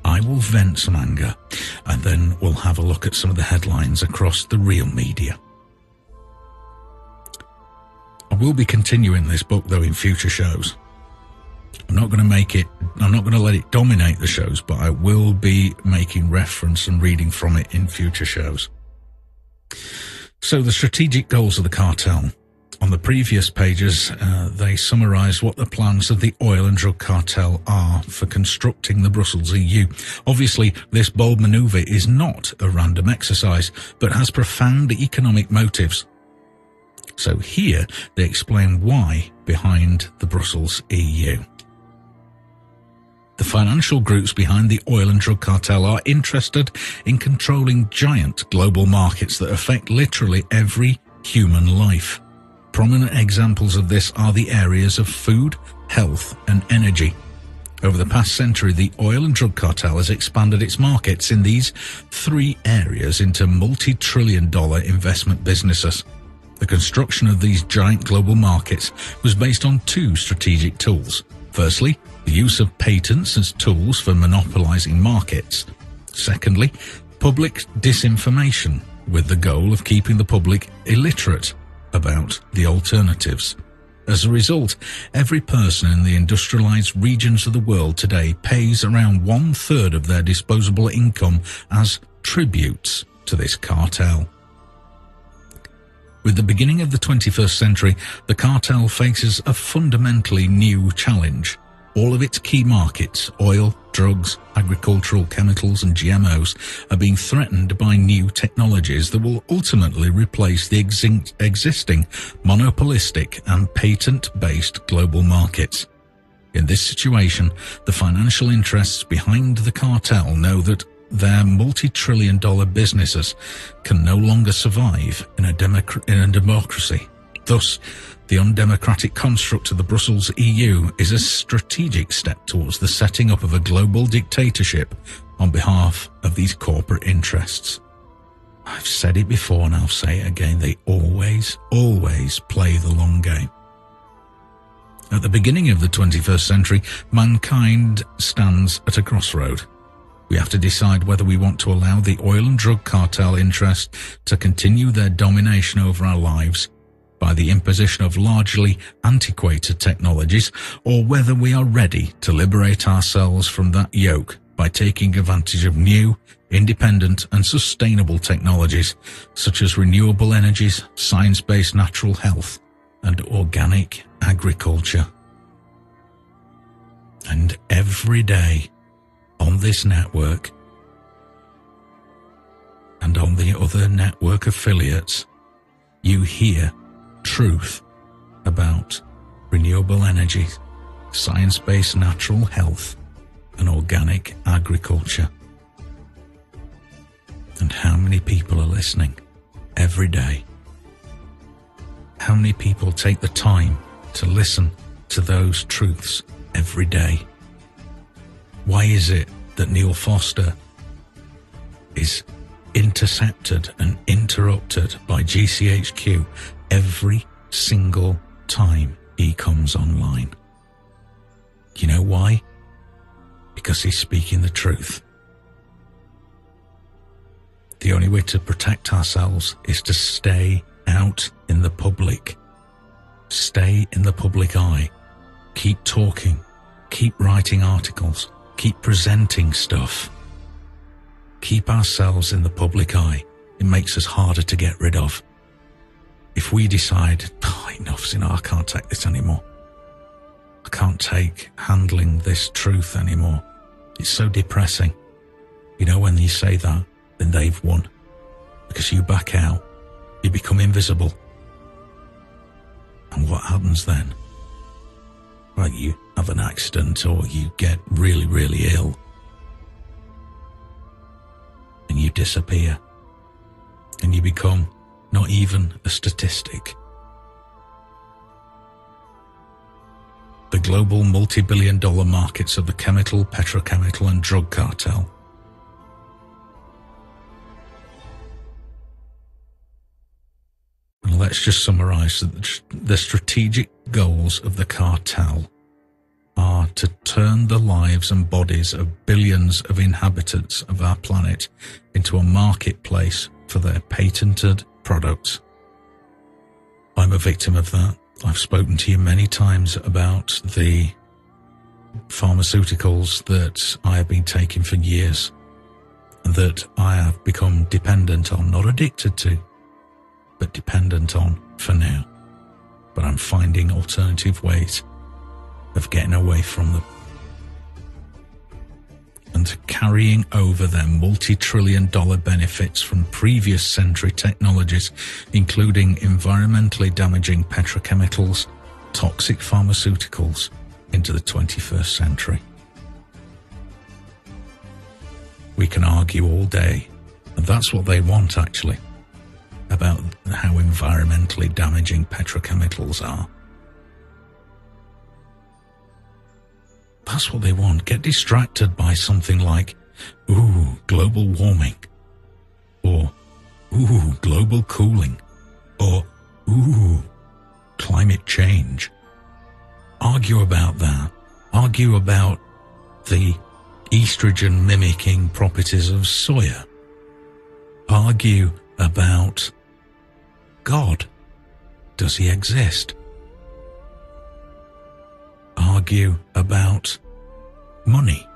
I will vent some anger and then we'll have a look at some of the headlines across the real media. I will be continuing this book though in future shows. I'm not going to make it, I'm not going to let it dominate the shows, but I will be making reference and reading from it in future shows. So the strategic goals of the cartel. On the previous pages, uh, they summarise what the plans of the oil and drug cartel are for constructing the Brussels EU. Obviously, this bold manoeuvre is not a random exercise, but has profound economic motives. So here they explain why behind the Brussels EU. The financial groups behind the oil and drug cartel are interested in controlling giant global markets that affect literally every human life. Prominent examples of this are the areas of food, health, and energy. Over the past century, the oil and drug cartel has expanded its markets in these three areas into multi trillion dollar investment businesses. The construction of these giant global markets was based on two strategic tools. Firstly, the use of patents as tools for monopolizing markets. Secondly, public disinformation with the goal of keeping the public illiterate about the alternatives. As a result, every person in the industrialized regions of the world today pays around one third of their disposable income as tributes to this cartel. With the beginning of the 21st century, the cartel faces a fundamentally new challenge. All of its key markets, oil, drugs, agricultural chemicals and GMOs, are being threatened by new technologies that will ultimately replace the existing monopolistic and patent-based global markets. In this situation, the financial interests behind the cartel know that their multi-trillion dollar businesses can no longer survive in a, democ- in a democracy. Thus, the undemocratic construct of the Brussels EU is a strategic step towards the setting up of a global dictatorship on behalf of these corporate interests. I've said it before and I'll say it again. They always, always play the long game. At the beginning of the 21st century, mankind stands at a crossroad. We have to decide whether we want to allow the oil and drug cartel interest to continue their domination over our lives by the imposition of largely antiquated technologies, or whether we are ready to liberate ourselves from that yoke by taking advantage of new, independent and sustainable technologies such as renewable energies, science-based natural health and organic agriculture. And every day on this network and on the other network affiliates, you hear truth about renewable energy, science-based natural health and organic agriculture. And how many people are listening every day? How many people take the time to listen to those truths every day? Why is it that Neil Foster is intercepted and interrupted by GCHQ every single time he comes online? You know why? Because he's speaking the truth. The only way to protect ourselves is to stay out in the public. Stay in the public eye. Keep talking. Keep writing articles. Keep presenting stuff. Keep ourselves in the public eye. It makes us harder to get rid of. If we decide, oh, enough's enough, I can't take this anymore. I can't take handling this truth anymore. It's so depressing. You know, when you say that, then they've won. Because you back out you become invisible. And what happens then? Well, you have an accident or you get really, really ill. And you disappear. And you become not even a statistic. The global multi-billion dollar markets of the chemical, petrochemical and drug cartel let's just summarize that the strategic goals of the cartel are to turn the lives and bodies of billions of inhabitants of our planet into a marketplace for their patented products. I'm a victim of that. I've spoken to you many times about the pharmaceuticals that I have been taking for years that I have become dependent on, not addicted to but dependent on for now. But I'm finding alternative ways of getting away from them and carrying over their multi-trillion dollar benefits from previous century technologies, including environmentally damaging petrochemicals, toxic pharmaceuticals, into the 21st century. We can argue all day, and that's what they want actually about how environmentally damaging petrochemicals are. That's what they want. Get distracted by something like, ooh, global warming, or ooh, global cooling, or ooh, climate change. Argue about that. Argue about the estrogen mimicking properties of soya. Argue about God? Does he exist? Argue about money.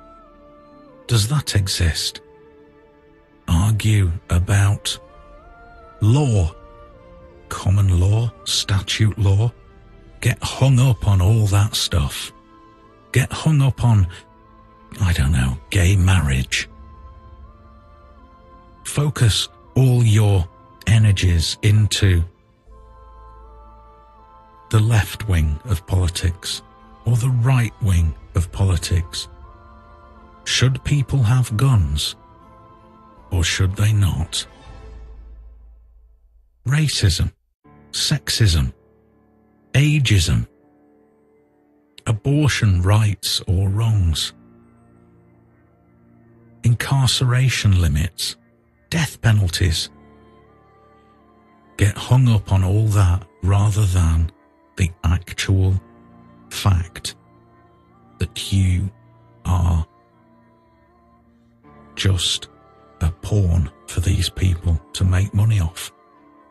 Does that exist? Argue about law, common law, statute law. Get hung up on all that stuff. Get hung up on, I don't know, gay marriage. Focus all your energies into the left wing of politics, or the right wing of politics. Should people have guns or should they not? Racism, sexism, ageism, abortion rights or wrongs, incarceration limits, death penalties. Get hung up on all that rather than the actual fact that you are just a pawn for these people to make money off.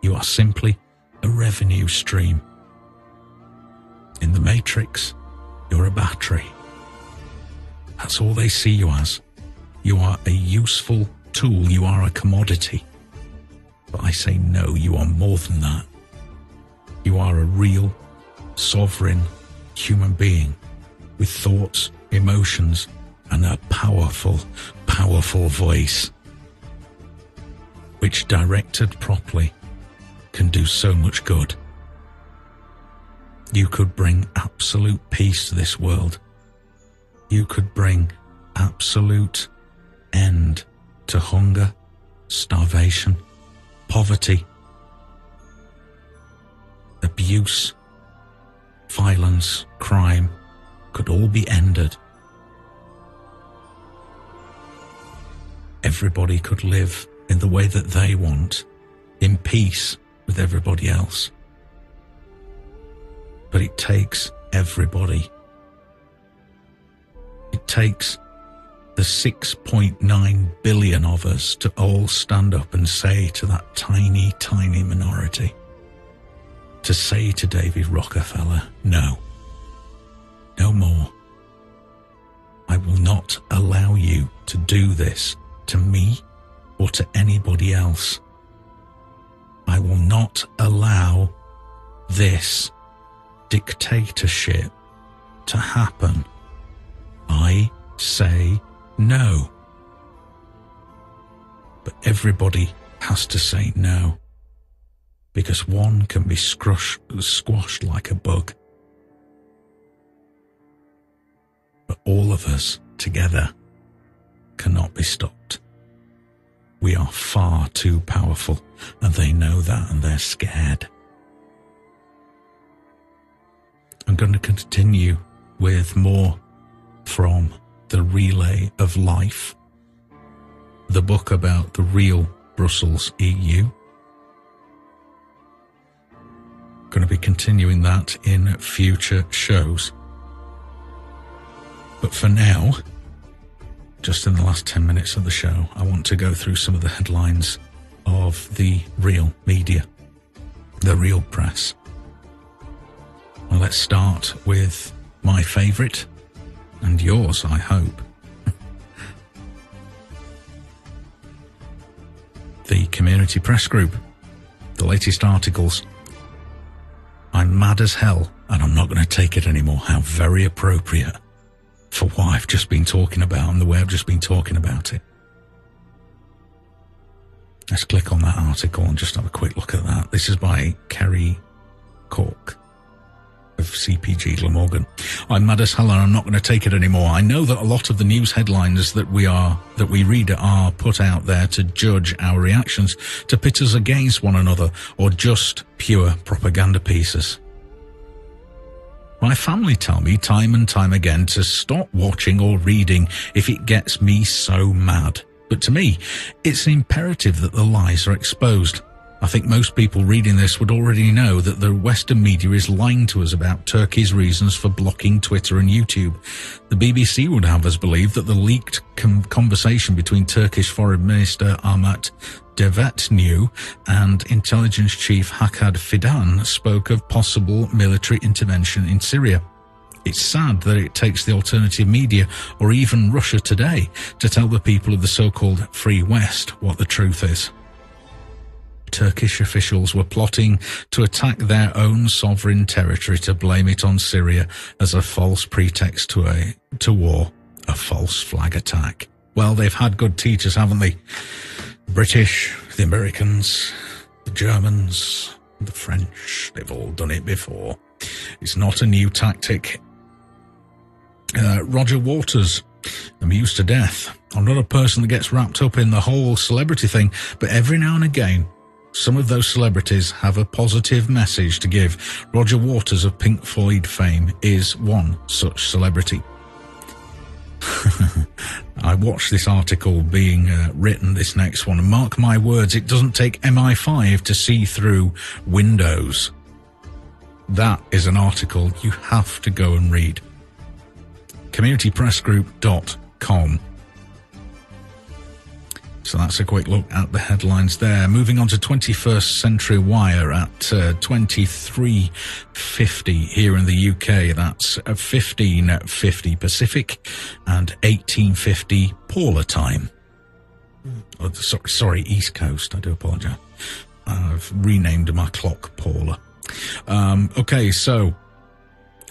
You are simply a revenue stream. In the Matrix, you're a battery. That's all they see you as. You are a useful tool. You are a commodity. But I say no, you are more than that. You are a real, sovereign human being with thoughts, emotions, and a powerful, powerful voice, which directed properly can do so much good. You could bring absolute peace to this world. You could bring absolute end to hunger, starvation, poverty, abuse, violence, crime could all be ended. Everybody could live in the way that they want, in peace with everybody else. But it takes everybody. It takes the 6.9 billion of us to all stand up and say to that tiny, tiny minority, to say to David Rockefeller, no, no more. I will not allow you to do this to me or to anybody else. I will not allow this dictatorship to happen. I say no. But everybody has to say no. Because one can be scrush, squashed like a bug. But all of us together cannot be stopped. We are far too powerful, and they know that and they're scared. I'm going to continue with more from The Relay of Life, the book about the real Brussels EU. Going to be continuing that in future shows. But for now, just in the last 10 minutes of the show, I want to go through some of the headlines of the real media, the real press. Well, let's start with my favourite, and yours, I hope. the Community Press Group, the latest articles. I'm mad as hell, and I'm not going to take it anymore. How very appropriate for what I've just been talking about and the way I've just been talking about it. Let's click on that article and just have a quick look at that. This is by Kerry Cork of CPG Glamorgan. I'm mad as hell and I'm not going to take it anymore. I know that a lot of the news headlines that we are, that we read are put out there to judge our reactions, to pit us against one another, or just pure propaganda pieces. My family tell me time and time again to stop watching or reading if it gets me so mad. But to me, it's imperative that the lies are exposed. I think most people reading this would already know that the Western media is lying to us about Turkey's reasons for blocking Twitter and YouTube. The BBC would have us believe that the leaked conversation between Turkish Foreign Minister Ahmet Davutoglu and intelligence chief Hakan Fidan spoke of possible military intervention in Syria. It's sad that it takes the alternative media or even Russia today to tell the people of the so-called Free West what the truth is. Turkish officials were plotting to attack their own sovereign territory to blame it on Syria as a false pretext to a to war, a false flag attack. Well, they've had good teachers, haven't they? The British, the Americans, the Germans, the French, they've all done it before. It's not a new tactic. Uh, Roger Waters, amused to death. I'm not a person that gets wrapped up in the whole celebrity thing, but every now and again, some of those celebrities have a positive message to give. Roger Waters of Pink Floyd fame is one such celebrity. I watched this article being uh, written, this next one, and mark my words, it doesn't take MI5 to see through Windows. That is an article you have to go and read. CommunityPressGroup.com. So that's a quick look at the headlines there. Moving on to 21st Century Wire at uh, 2350 here in the UK. That's 1550 Pacific and 1850 Paula time. Oh, sorry, sorry, East Coast. I do apologize. I've renamed my clock Paula. Um, okay, so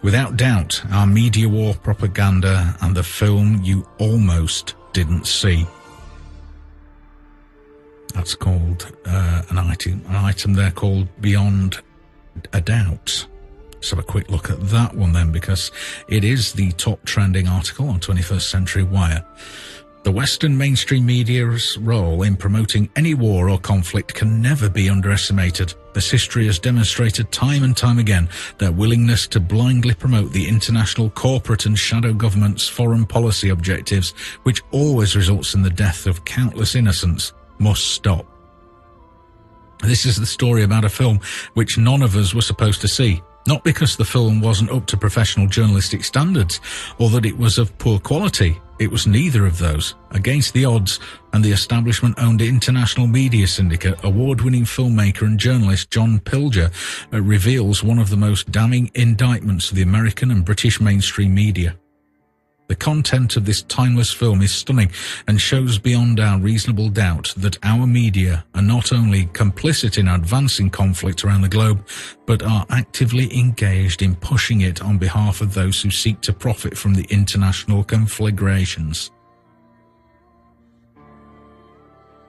without doubt, our media war propaganda and the film you almost didn't see that's called uh, an item, an item there called Beyond a Doubt. Let's have a quick look at that one then, because it is the top trending article on 21st Century Wire. The Western mainstream media's role in promoting any war or conflict can never be underestimated, as history has demonstrated time and time again their willingness to blindly promote the international corporate and shadow government's foreign policy objectives, which always results in the death of countless innocents must stop. This is the story about a film which none of us were supposed to see. Not because the film wasn't up to professional journalistic standards or that it was of poor quality. It was neither of those. Against the odds, and the establishment owned international media syndicate, award winning filmmaker and journalist John Pilger uh, reveals one of the most damning indictments of the American and British mainstream media. The content of this timeless film is stunning and shows beyond our reasonable doubt that our media are not only complicit in advancing conflict around the globe, but are actively engaged in pushing it on behalf of those who seek to profit from the international conflagrations.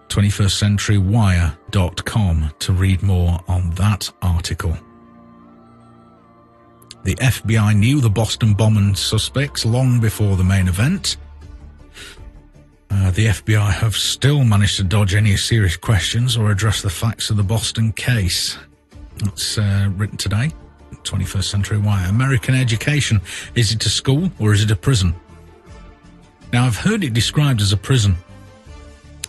21stCenturyWire.com to read more on that article. The FBI knew the Boston bombing suspects long before the main event. Uh, the FBI have still managed to dodge any serious questions or address the facts of the Boston case. That's uh, written today, 21st Century Wire. American education is it a school or is it a prison? Now, I've heard it described as a prison,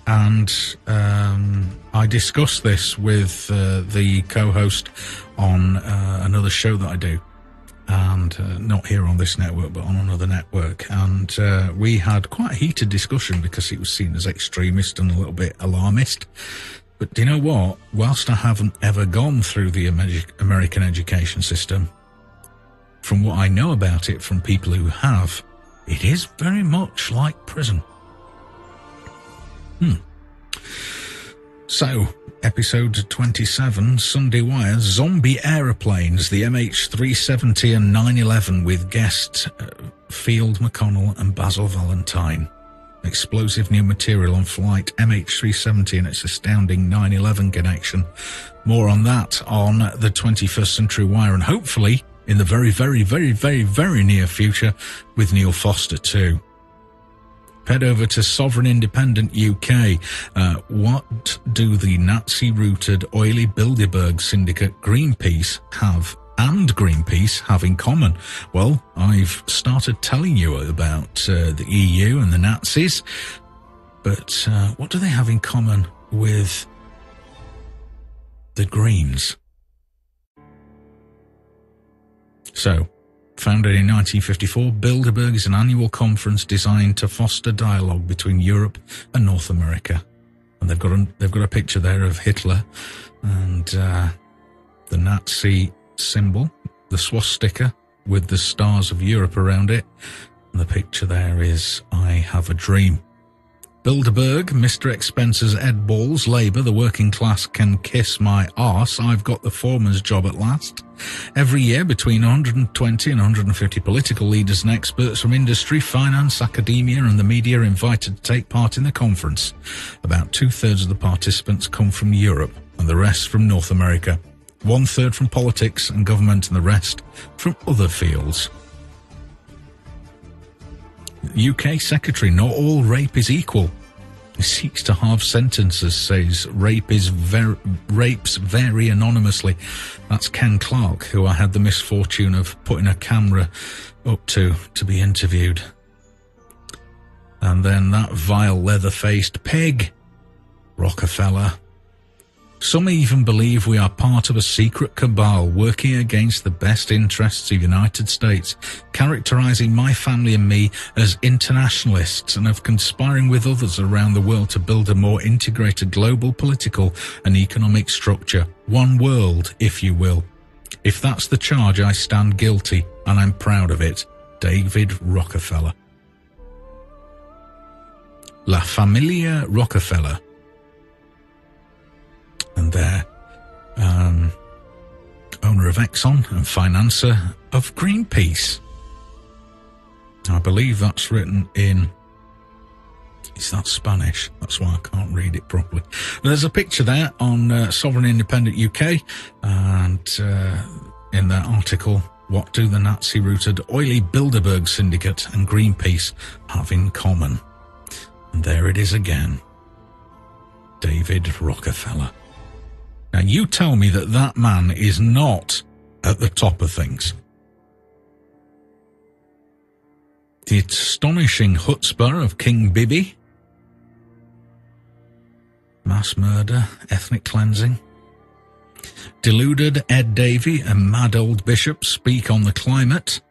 and um, I discussed this with uh, the co host on uh, another show that I do and uh, not here on this network, but on another network. And uh, we had quite a heated discussion because it was seen as extremist and a little bit alarmist. But do you know what? Whilst I haven't ever gone through the American education system, from what I know about it from people who have, it is very much like prison. Hmm. So, episode 27, Sunday Wire, Zombie Aeroplanes, the MH370 and 911 with guests uh, Field McConnell and Basil Valentine. Explosive new material on flight MH370 and its astounding 911 connection. More on that on the 21st Century Wire and hopefully in the very, very, very, very, very near future with Neil Foster too head over to Sovereign Independent UK. Uh, what do the Nazi rooted oily Bilderberg syndicate Greenpeace have and Greenpeace have in common? Well, I've started telling you about uh, the EU and the Nazis, but uh, what do they have in common with the Greens? So, Founded in 1954, Bilderberg is an annual conference designed to foster dialogue between Europe and North America. And they've got a, they've got a picture there of Hitler and uh, the Nazi symbol, the swastika with the stars of Europe around it. And the picture there is I Have a Dream. Bilderberg, Mr. Expense's Ed Balls, Labour, the working class can kiss my arse. I've got the foreman's job at last. Every year, between 120 and 150 political leaders and experts from industry, finance, academia, and the media are invited to take part in the conference. About two thirds of the participants come from Europe and the rest from North America. One third from politics and government and the rest from other fields. UK Secretary, not all rape is equal. He seeks to halve sentences, says rape is ver- rapes vary anonymously. That's Ken Clarke, who I had the misfortune of putting a camera up to to be interviewed. And then that vile leather faced pig, Rockefeller. Some even believe we are part of a secret cabal working against the best interests of the United States, characterizing my family and me as internationalists and of conspiring with others around the world to build a more integrated global political and economic structure. One world, if you will. If that's the charge, I stand guilty, and I'm proud of it. David Rockefeller. La Familia Rockefeller um, owner of Exxon and financer of Greenpeace. I believe that's written in. Is that Spanish? That's why I can't read it properly. There's a picture there on uh, Sovereign Independent UK, and uh, in that article, what do the Nazi rooted oily Bilderberg Syndicate and Greenpeace have in common? And there it is again David Rockefeller. Now, you tell me that that man is not at the top of things. The astonishing chutzpah of King Bibi, mass murder, ethnic cleansing. Deluded Ed Davey and mad old bishop speak on the climate.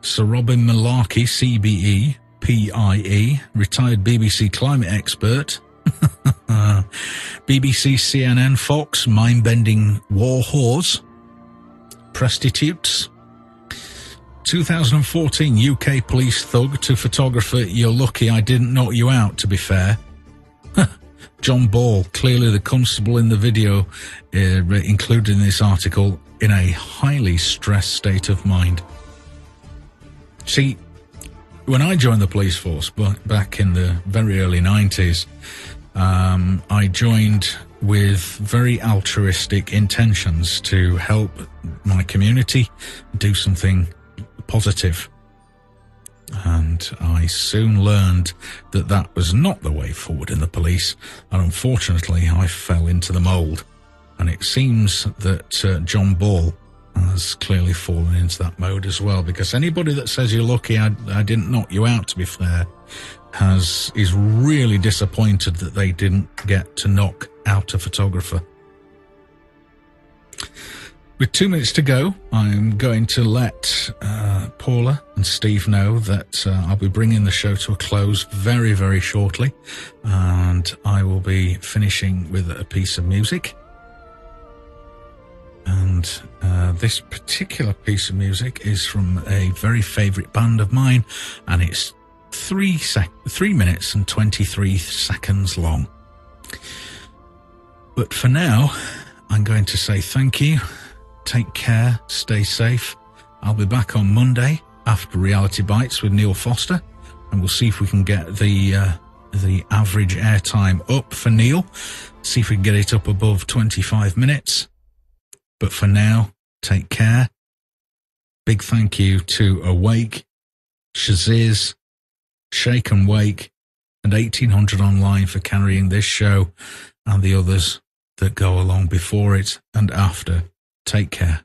Sir Robin Malarkey, CBE, PIE, retired BBC climate expert, BBC, CNN, Fox, mind bending war whores, prostitutes. 2014 UK police thug to photographer, you're lucky I didn't knock you out, to be fair. John Ball, clearly the constable in the video uh, included in this article, in a highly stressed state of mind. See, when I joined the police force back in the very early 90s, um, I joined with very altruistic intentions to help my community do something positive. And I soon learned that that was not the way forward in the police. And unfortunately, I fell into the mould. And it seems that uh, John Ball has clearly fallen into that mode as well. Because anybody that says you're lucky I, I didn't knock you out, to be fair, has is really disappointed that they didn't get to knock out a photographer. With two minutes to go, I'm going to let uh, Paula and Steve know that uh, I'll be bringing the show to a close very, very shortly, and I will be finishing with a piece of music. And uh, this particular piece of music is from a very favourite band of mine, and it's three sec- three minutes and 23 seconds long. But for now, I'm going to say thank you. Take care. Stay safe. I'll be back on Monday after Reality Bites with Neil Foster, and we'll see if we can get the uh, the average airtime up for Neil. See if we can get it up above 25 minutes. But for now, take care. Big thank you to Awake, Shaziz, Shake and Wake, and 1800 Online for carrying this show and the others that go along before it and after. Take care.